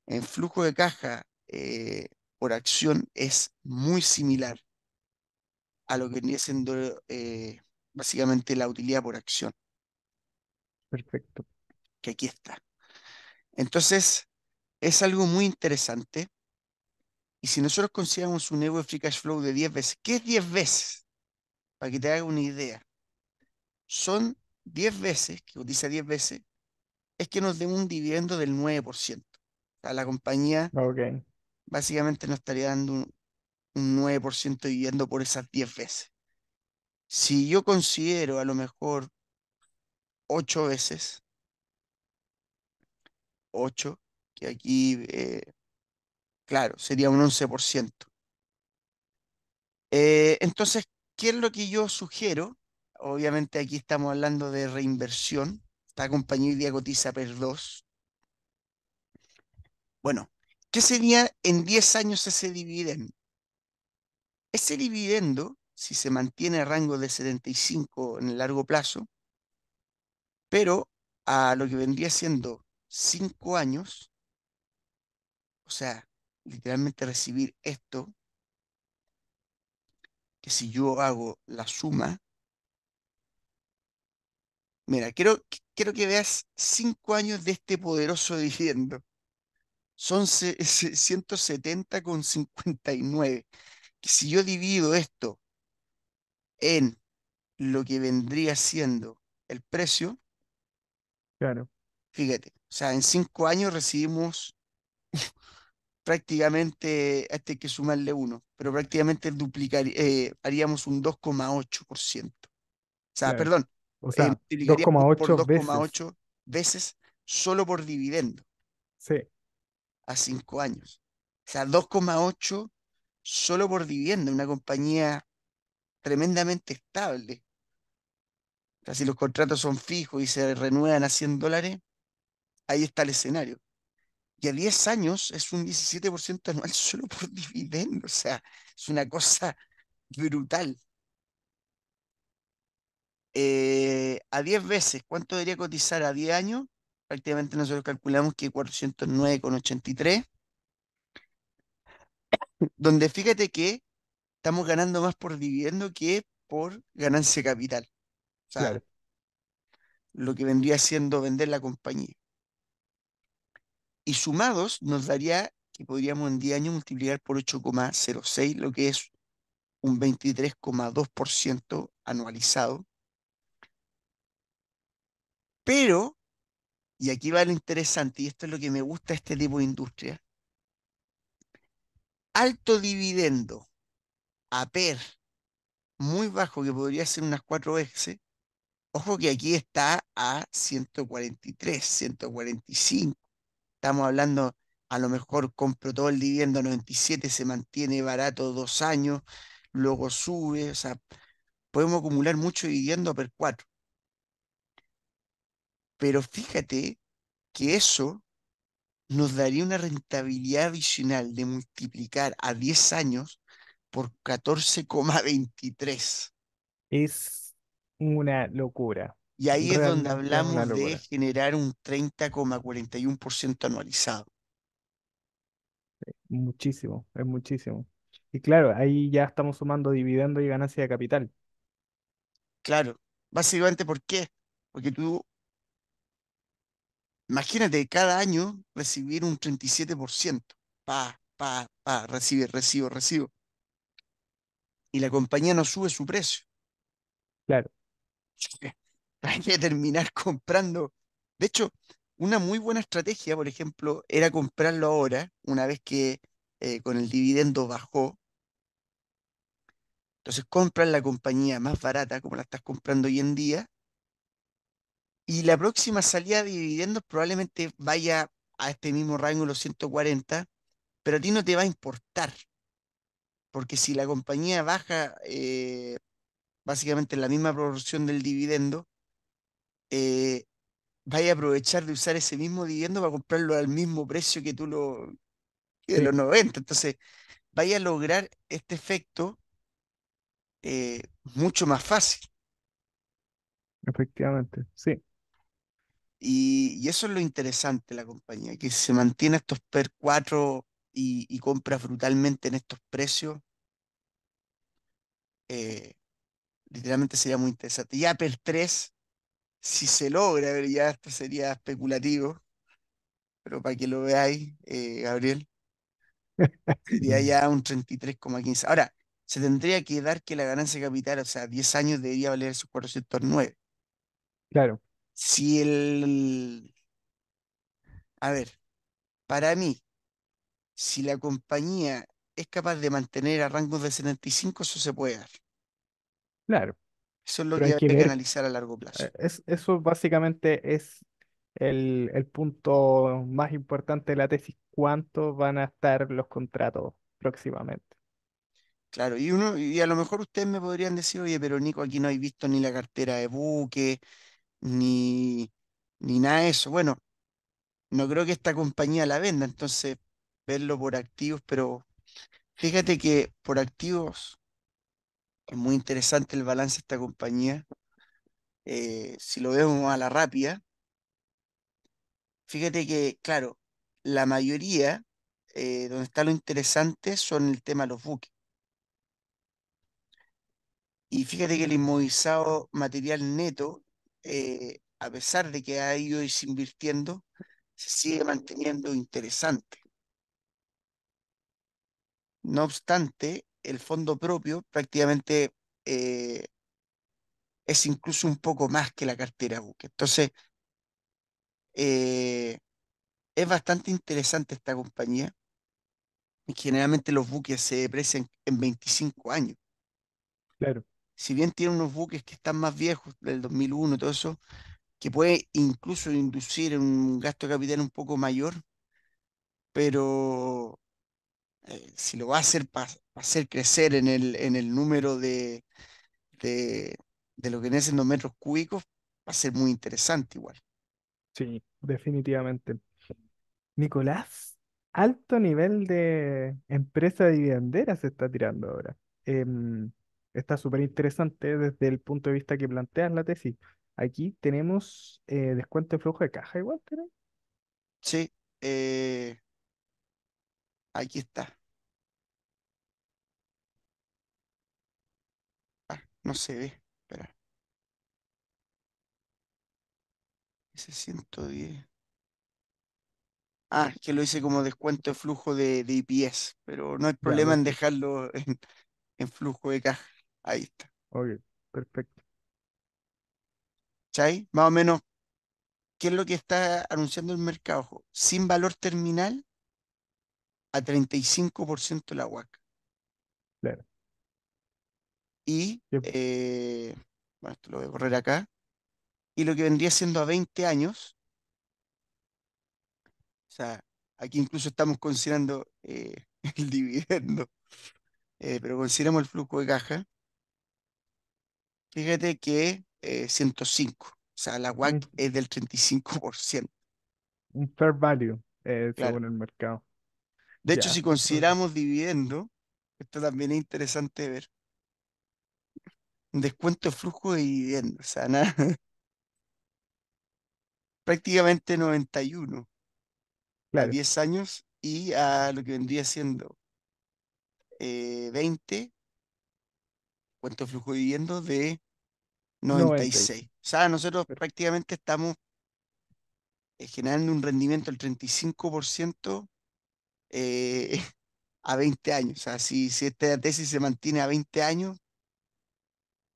en flujo de caja eh, por acción es muy similar a lo que venía siendo eh, básicamente la utilidad por acción, perfecto, que aquí está. Entonces, es algo muy interesante. Y si nosotros consideramos un de Free Cash Flow de 10 veces, ¿qué es 10 veces? Para que te haga una idea. Son 10 veces, que utiliza 10 veces, es que nos den un dividendo del 9%. O sea, la compañía ok, básicamente nos estaría dando un, un 9% de dividendo por esas 10 veces. Si yo considero a lo mejor 8 veces, 8, que aquí, eh, claro, sería un 11%. Eh, entonces, ¿qué es lo que yo sugiero? Obviamente aquí estamos hablando de reinversión. Esta compañía hoy cotiza per 2. Bueno, ¿qué sería en 10 años ese dividendo? Ese dividendo, si se mantiene a rango de 75 en el largo plazo, pero a lo que vendría siendo 5 años, o sea, literalmente recibir esto, que si yo hago la suma, mira, quiero, quiero que veas 5 años de este poderoso dividendo. son 170,59. Que si yo divido esto en lo que vendría siendo el precio, Claro, fíjate, o sea, en cinco años recibimos prácticamente, a este hay que sumarle uno, pero prácticamente eh, haríamos un 2,8%. O sea, claro. perdón, O eh, sea, multiplicaríamos por 2,8 veces. 2,8 veces solo por dividendo Sí, a cinco años. O sea, 2,8 solo por dividendo, una compañía tremendamente estable. O sea, si los contratos son fijos y se renuevan a 100 dólares, ahí está el escenario. Y a 10 años es un 17% anual solo por dividendo. O sea, es una cosa brutal. Eh, a 10 veces, ¿cuánto debería cotizar a 10 años? Prácticamente nosotros calculamos que 409,83, donde fíjate que estamos ganando más por dividendo que por ganancia capital. O sea, claro. lo que vendría siendo vender la compañía. Y sumados nos daría que podríamos en 10 años multiplicar por 8,06, lo que es un 23,2% anualizado. Pero, y aquí va lo interesante, y esto es lo que me gusta este tipo de industria, alto dividendo a PER muy bajo, que podría ser unas 4 veces, ojo que aquí está a 143, 145. Estamos hablando, a lo mejor compro todo el dividendo a 97, se mantiene barato dos años, luego sube, o sea, podemos acumular mucho dividendo per 4. Pero fíjate que eso nos daría una rentabilidad adicional de multiplicar a 10 años por 14,23. Es una locura. Y ahí es donde hablamos de generar un 30,41% anualizado. Muchísimo, es muchísimo. Y claro, ahí ya estamos sumando dividendo y ganancia de capital. Claro, básicamente ¿por qué? Porque tú, imagínate, cada año recibir un 37%. Pa, pa, pa, recibe, recibo, recibo. Y la compañía no sube su precio. Claro, Hay que terminar comprando. De hecho, una muy buena estrategia, por ejemplo, era comprarlo ahora, una vez que eh, con el dividendo bajó. Entonces compras la compañía más barata, como la estás comprando hoy en día, y la próxima salida de dividendos probablemente vaya a este mismo rango, los 140, pero a ti no te va a importar, porque si la compañía baja eh, básicamente en la misma proporción del dividendo, eh, vaya a aprovechar de usar ese mismo dividendo para comprarlo al mismo precio que tú lo, que de sí, los 90. Entonces, vaya a lograr este efecto eh, mucho más fácil. efectivamente, sí, Y, y eso es lo interesante de la compañía, que se mantiene estos PER 4 y, y compras brutalmente en estos precios. eh, literalmente sería muy interesante. Ya PER 3, si se logra, a ver, ya esto sería especulativo, pero para que lo veáis, eh, Gabriel, sería ya un 33,15. Ahora, se tendría que dar que la ganancia de capital, o sea, 10 años debería valer esos 409. claro, Si el, a ver, para mí, si la compañía es capaz de mantener a rangos de 75, eso se puede dar. claro. Eso es lo que hay que habría que ver, analizar a largo plazo. eh, es, eso básicamente es el, el punto más importante de la tesis, cuánto van a estar los contratos próximamente. Claro, y uno, y a lo mejor ustedes me podrían decir, oye, pero Nico, aquí no hay visto ni la cartera de buque, ni, ni nada de eso. Bueno, no creo que esta compañía la venda, entonces verlo por activos, pero fíjate que por activos es muy interesante el balance de esta compañía. Eh, si lo vemos a la rápida, fíjate que, claro, la mayoría, eh, donde está lo interesante, son el tema de los buques. Y fíjate que el inmovilizado material neto, eh, a pesar de que ha ido desinvirtiendo, se sigue manteniendo interesante. No obstante, el fondo propio prácticamente eh, es incluso un poco más que la cartera buque. Entonces, eh, es bastante interesante esta compañía. Y generalmente los buques se deprecian en 25 años. Claro, Si bien tiene unos buques que están más viejos, del 2001 y todo eso, que puede incluso inducir un gasto de capital un poco mayor, pero eh, si lo va a hacer para hacer crecer en el, en el número de, de, de lo que necesitan los metros cúbicos, va a ser muy interesante igual. sí, definitivamente. Nicolás, alto nivel de empresa dividendera se está tirando ahora. Em, está súper interesante desde el punto de vista que planteas la tesis. Aquí tenemos eh, descuento de flujo de caja igual, ¿tenés? Sí, eh, aquí está. Ah, no se ve. Espera. Ese 110. Ah, que lo hice como descuento de flujo de, de IPS, pero no hay problema en dejarlo en, en flujo de caja. Ahí está. Ok, perfecto. ¿Cachai? Más o menos, ¿qué es lo que está anunciando el mercado? Sin valor terminal a 35% la WAC. Claro. Y, Yep. eh, bueno, esto lo voy a correr acá. Y lo que vendría siendo a 20 años, o sea, aquí incluso estamos considerando eh, el dividendo, eh, pero consideramos el flujo de caja. Fíjate que eh, 105, o sea, la WAC Un, es del 35%, un fair value, eh, claro. según el mercado. De hecho, si consideramos dividendo, esto también es interesante de ver, descuento de flujo de dividendo, o sea, nada, prácticamente 91 a Claro, 10 años y a lo que vendría siendo eh, 20, cuento de flujo de dividendo de 96. 96. O sea, nosotros prácticamente estamos eh, generando un rendimiento del 35% eh, a 20 años. O sea, si, si esta tesis se mantiene a 20 años,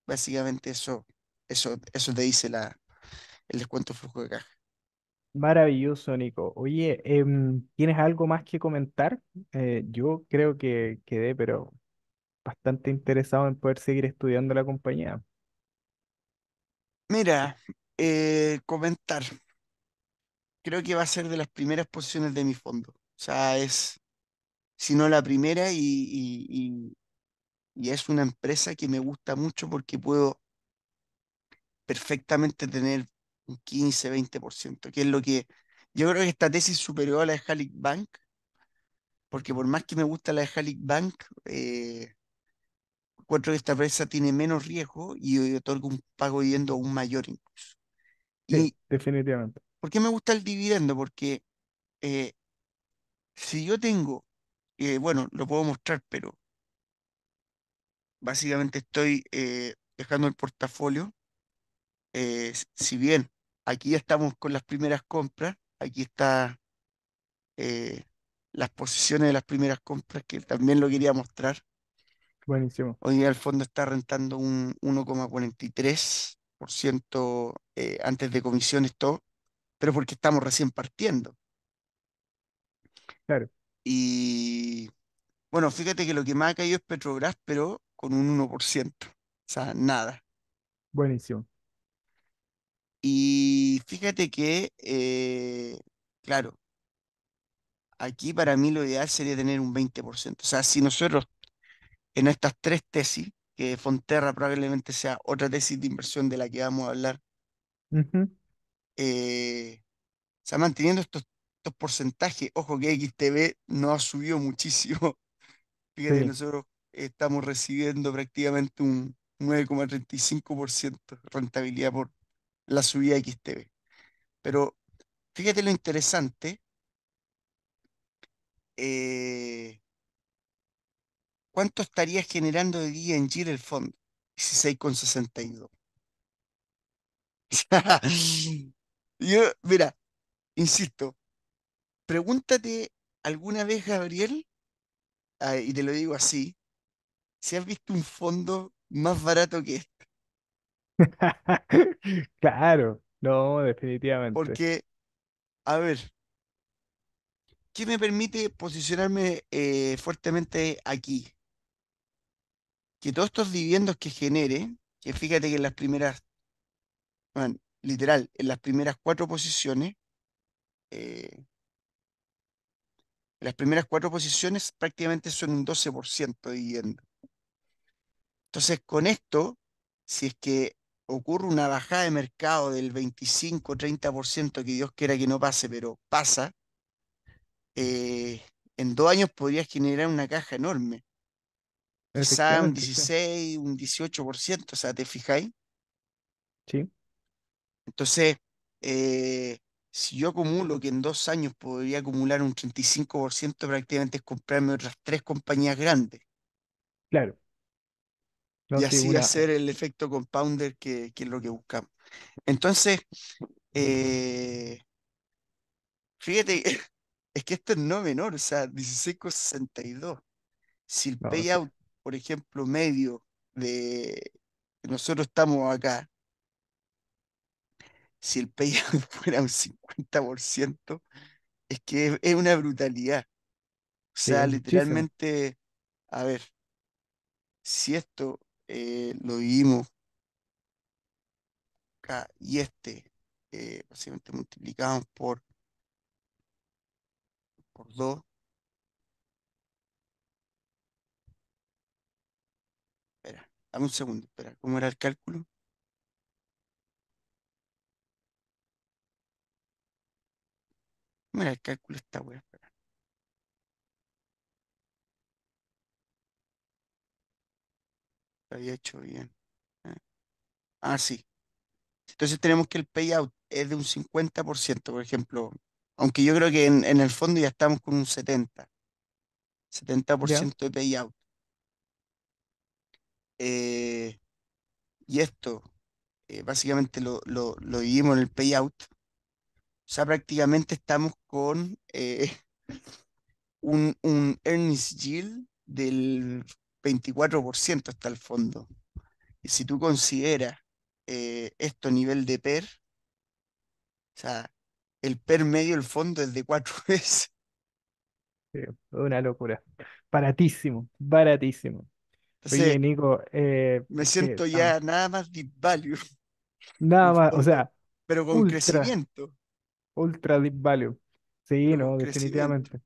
básicamente eso, eso, eso te dice la, el descuento de flujo de caja. Maravilloso, Nico. Oye, em, ¿tienes algo más que comentar? Eh, yo creo que quedé, pero bastante interesado en poder seguir estudiando la compañía. Mira, eh, comentar, creo que va a ser de las primeras posiciones de mi fondo. O sea, es, si no la primera, y, y- y- y es una empresa que me gusta mucho porque puedo perfectamente tener un 15, 20%, que es lo que yo creo que esta tesis superó a la de Halick Bank, porque por más que me gusta la de Halick Bank, eh, encuentro que esta empresa tiene menos riesgo y otorga un pago de dividendo aún mayor incluso. Sí, ¿Y definitivamente. por qué me gusta el dividendo? Porque eh, si yo tengo, eh, bueno, lo puedo mostrar, pero básicamente estoy eh, dejando el portafolio. eh, si bien aquí ya estamos con las primeras compras, aquí está las posiciones de las primeras compras, que también lo quería mostrar. Buenísimo. Hoy día el fondo está rentando un 1,43% eh, antes de comisiones, todo, pero porque estamos recién partiendo. Claro, Y bueno, fíjate que lo que más ha caído es Petrobras, pero con un 1%, o sea, nada. buenísimo. Y fíjate que, eh, claro, aquí para mí lo ideal sería tener un 20%. O sea, si nosotros en estas tres tesis, que Fonterra probablemente sea otra tesis de inversión de la que vamos a hablar, eh, o sea, manteniendo estos, estos porcentajes, ojo que XTB no ha subido muchísimo. Fíjate, Sí, nosotros estamos recibiendo prácticamente un 9,35% de rentabilidad por la subida de XTB. Pero fíjate lo interesante, eh, ¿cuánto estaría generando de día en Gire el fondo? 16,62. Yo, mira, insisto, pregúntate alguna vez, Gabriel, ah, y te lo digo así, si has visto un fondo más barato que este, Claro, no, definitivamente. porque, a ver, ¿qué me permite posicionarme eh, fuertemente aquí? Que todos estos dividendos que genere, que fíjate que en las primeras, bueno, literal, en las primeras cuatro posiciones, eh, las primeras cuatro posiciones prácticamente son un 12% de dividendo. Entonces, con esto, si es que ocurre una bajada de mercado del 25-30%, que Dios quiera que no pase, pero pasa, eh, en dos años podrías generar una caja enorme. Quizá un Efectivamente, sí. 16, un 18%, o sea, ¿te fijáis? Sí, Entonces, eh, si yo acumulo que en dos años podría acumular un 35%, prácticamente es comprarme otras tres compañías grandes claro. y No, así una, hacer el efecto compounder que, que es lo que buscamos. Entonces, eh, fíjate, es que esto es no menor, o sea, 16,62. Si el no, payout, por ejemplo, medio de que nosotros estamos acá, si el payout fuera un 50%, es que es, una brutalidad. O sí, sea, muchísimo. literalmente, a ver, si esto eh, lo vivimos acá y este, eh, básicamente multiplicamos por, por 2, espera, dame un segundo, espera, ¿cómo era el cálculo? ¿Cómo era el cálculo esta? Espera, lo había hecho bien. eh. Ah, sí. Entonces tenemos que el payout es de un 50%, por ejemplo, aunque yo creo que en, en el fondo ya estamos con un 70, ¿Ya? 70% de payout. Eh, y esto, eh, básicamente lo, lo, lo dividimos en el payout. O sea, prácticamente estamos con eh, un, un earnings yield del 24% hasta el fondo. Y si tú consideras eh, esto a nivel de PER, o sea, el PER medio del fondo es de cuatro veces. Sí, una locura. Baratísimo, baratísimo. Entonces, Oye, Nico, eh, me siento ya nada más deep value nada más, o sea, pero con ultra, crecimiento, ultra deep value. Sí, no, definitivamente.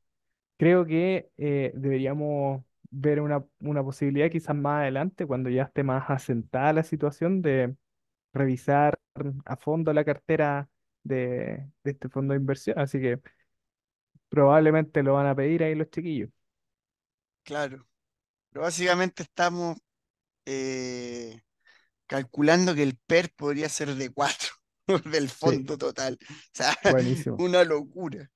Creo que eh, deberíamos ver una, una posibilidad quizás más adelante, cuando ya esté más asentada la situación, de revisar a fondo la cartera de, de este fondo de inversión. Así que probablemente lo van a pedir ahí los chiquillos. Claro. Pero básicamente estamos eh, calculando que el PER podría ser de 4 del Sí, fondo total. O sea, buenísimo. una locura.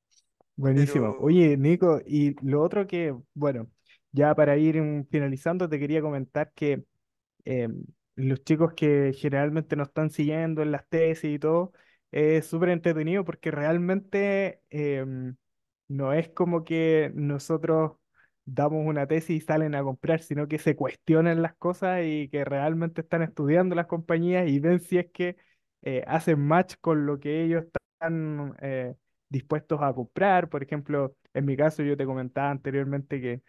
Buenísimo. Pero Oye, Nico, y lo otro que, bueno, ya para ir finalizando, te quería comentar que eh, los chicos que generalmente nos están siguiendo en las tesis y todo, es súper entretenido porque realmente em, no es como que nosotros damos una tesis y salen a comprar, sino que se cuestionan las cosas y que realmente están estudiando las compañías y ven si es que eh, hacen match con lo que ellos están eh, dispuestos a comprar. Por ejemplo, en mi caso yo te comentaba anteriormente que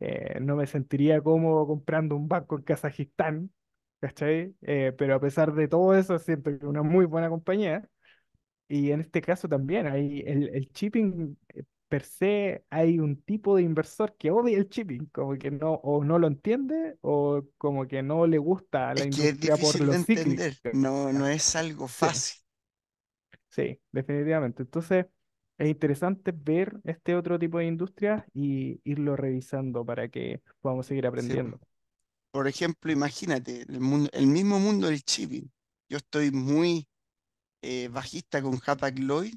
eh, no me sentiría cómodo comprando un banco en Kazajistán, ¿cachai? Eh, pero a pesar de todo eso, siento que es una muy buena compañía. Y en este caso también, hay el, el shipping per se, hay un tipo de inversor que odia el shipping, como que no, o no lo entiende, o como que no le gusta a la es que es industria por difícil de lo cíclica. entender, no, no es algo fácil. sí, definitivamente. Entonces, es interesante ver este otro tipo de industrias y irlo revisando para que podamos seguir Sí, aprendiendo. Por ejemplo, imagínate, el mundo, el mismo mundo del shipping. Yo estoy muy eh, bajista con Hapag Lloyd,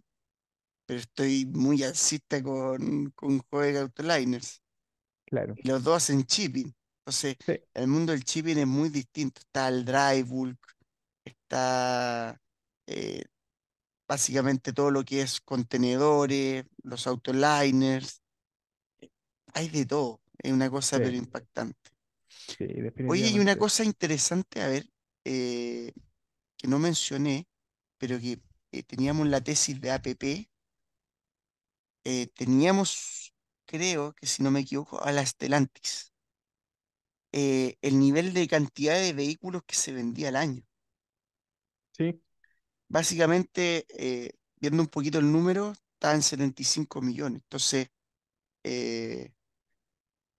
pero estoy muy alcista con, con Höegh Autoliners. Claro. Y los dos hacen shipping. Entonces, Sí, el mundo del shipping es muy distinto. Está el dry bulk, está eh, básicamente todo lo que es contenedores, los autoliners, hay de todo. Es una cosa Sí, pero impactante. sí, Oye, y una cosa interesante, a ver, eh, que no mencioné, pero que eh, teníamos la tesis de APP, eh, teníamos, creo que si no me equivoco, a la Stellantis, eh, el nivel de cantidad de vehículos que se vendía al año. Sí, Básicamente, eh, viendo un poquito el número, está en 75 millones. Entonces, eh,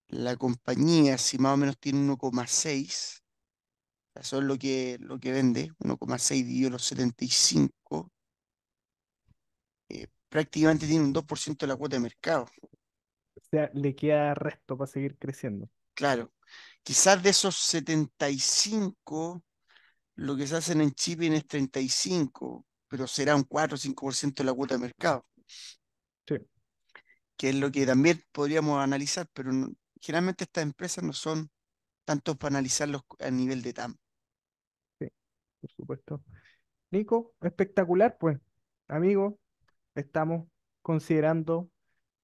la compañía, si más o menos tiene 1,6, o sea, eso es lo que, lo que vende, 1,6 dividido los 75, eh, prácticamente tiene un 2% de la cuota de mercado. o sea, le queda resto para seguir creciendo. Claro, quizás de esos 75, lo que se hacen en shipping es 35, pero será un 4 o 5% de la cuota de mercado, Sí, que es lo que también podríamos analizar, pero no- generalmente estas empresas no son tantos para analizarlos a nivel de TAM. sí, por supuesto. Nico, espectacular, pues. Amigo, estamos considerando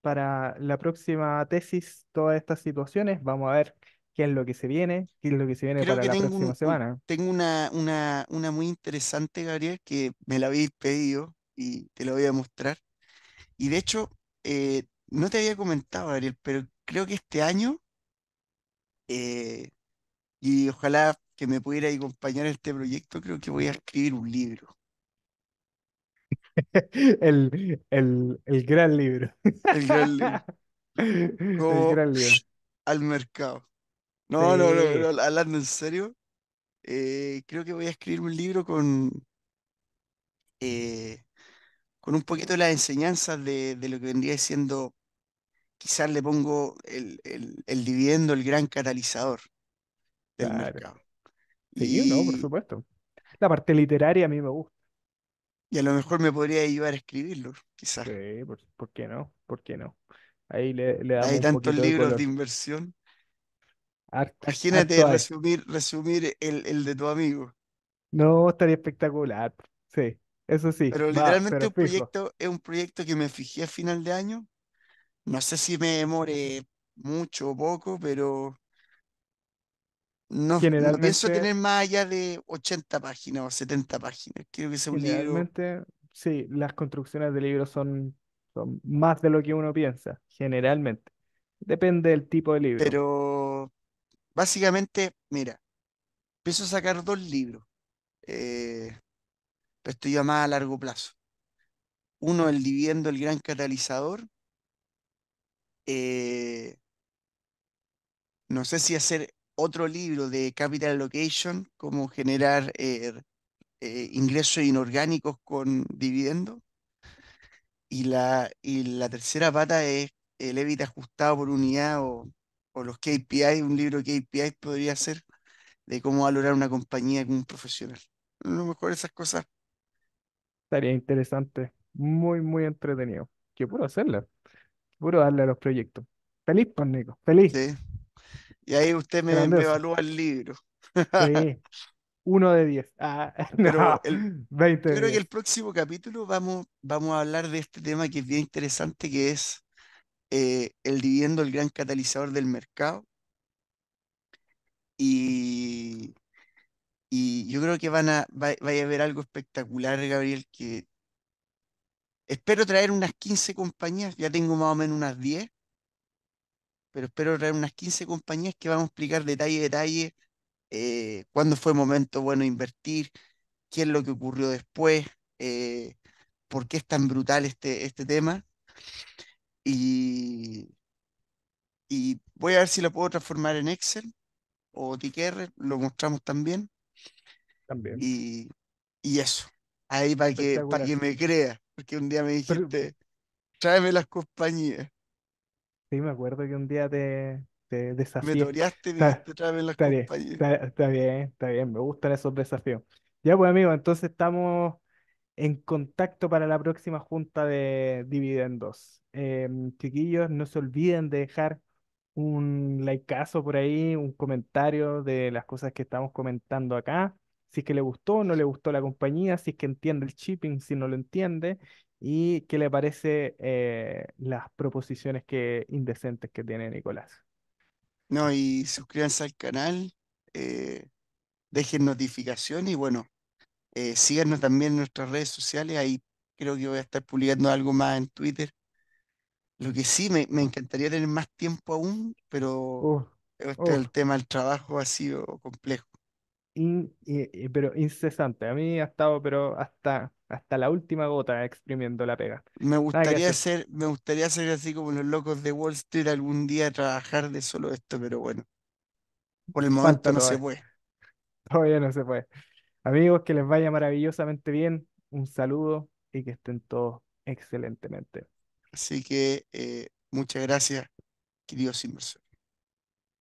para la próxima tesis todas estas situaciones. Vamos a ver qué es lo que se viene, qué es lo que se viene Creo para que la próxima un- semana. tengo una, una, una muy interesante, Gabriel, que me la habéis pedido y te la voy a mostrar. Y de hecho, eh, no te había comentado, Gabriel, pero creo que este año, eh, y ojalá que me pudiera acompañar en este proyecto, creo que voy a escribir un libro, El, el, el gran libro. el gran libro, El gran libro. al mercado. No, no, no, no, hablando en serio, eh, creo que voy a escribir un libro con, eh, con un poquito de las enseñanzas de, de lo que vendría siendo, quizás le pongo el, el, el dividendo, el gran catalizador del claro. mercado. Sí, no, por supuesto. La parte literaria a mí me gusta. Y a lo mejor me podría ayudar a escribirlo, quizás. Sí, ¿por, por qué no? ¿Por qué no? Ahí le, le Hay damos tantos libros de inversión. Imagínate resumir, resumir el, el de tu amigo. No, estaría espectacular. Sí, eso sí, Pero va, literalmente un proyecto, es un proyecto que me fijé a final de año. No sé si me demore mucho o poco, pero no, no pienso Generalmente, tener más allá de 80 páginas o 70 páginas. Quiero que sea un libro, generalmente, sí, las construcciones de libros son, son más de lo que uno piensa, generalmente. Depende del tipo de libro. pero básicamente, mira, pienso sacar dos libros, eh, pero esto ya más a largo plazo. Uno, El dividendo, el gran catalizador. eh, no sé si hacer otro libro de capital allocation, cómo generar eh, eh, ingresos inorgánicos con dividendo. Y la, y la tercera pata es el EBIT ajustado por unidad o, o los KPI, un libro de KPI podría ser de cómo valorar una compañía como un profesional. A lo mejor esas cosas, Estaría interesante, muy, muy entretenido. Que puro hacerlo, puro darle a los proyectos. Feliz, pues, Nico, feliz, ¿sí? Y ahí usted me, evalúa el libro. Sí, uno de diez. Ah, Pero no, el, 20 yo de creo que el 10. próximo capítulo vamos, vamos a hablar de este tema que es bien interesante, que es eh, el dividendo, el gran catalizador del mercado. Y, y yo creo que van a, va, vaya a haber algo espectacular, Gabriel, que espero traer unas 15 compañías, ya tengo más o menos unas 10, pero espero traer unas 15 compañías que vamos a explicar detalle a detalle eh, cuándo fue el momento bueno de invertir, qué es lo que ocurrió después, eh, por qué es tan brutal este, este tema. Y, y voy a ver si lo puedo transformar en Excel o TKR, lo mostramos también. También, Y, y eso, ahí para que, para que me crea, porque un día me Pero, dijiste, tráeme las compañías. Sí, me acuerdo que un día te, te Me toreaste Está, tráeme las está bien, está bien, está bien, me gustan esos desafíos. Ya pues, amigo, entonces estamos en contacto para la próxima junta de dividendos. Em, chiquillos, no se olviden de dejar un likeazo por ahí, un comentario de las cosas que estamos comentando acá. Si es que le gustó o no le gustó la compañía, si es que entiende el shipping, si no lo entiende, y qué le parece eh, las proposiciones que, indecentes que tiene Nicolás. No, y suscríbanse al canal, eh, dejen notificación y bueno, eh, síganos también en nuestras redes sociales. Ahí creo que voy a estar publicando algo más en Twitter. Lo que sí, me, me encantaría tener más tiempo aún, pero este, el tema del trabajo ha sido complejo. In- i- i- pero incesante. A mí ha estado, pero hasta, hasta la última gota exprimiendo la pega. Me gustaría ser, me gustaría ser así como los locos de Wall Street algún día trabajar de solo esto, pero bueno, por el momento no se puede. Todavía no se puede. Amigos, que les vaya maravillosamente bien. Un saludo y que estén todos excelentemente. Así que eh, muchas gracias, queridos inversores.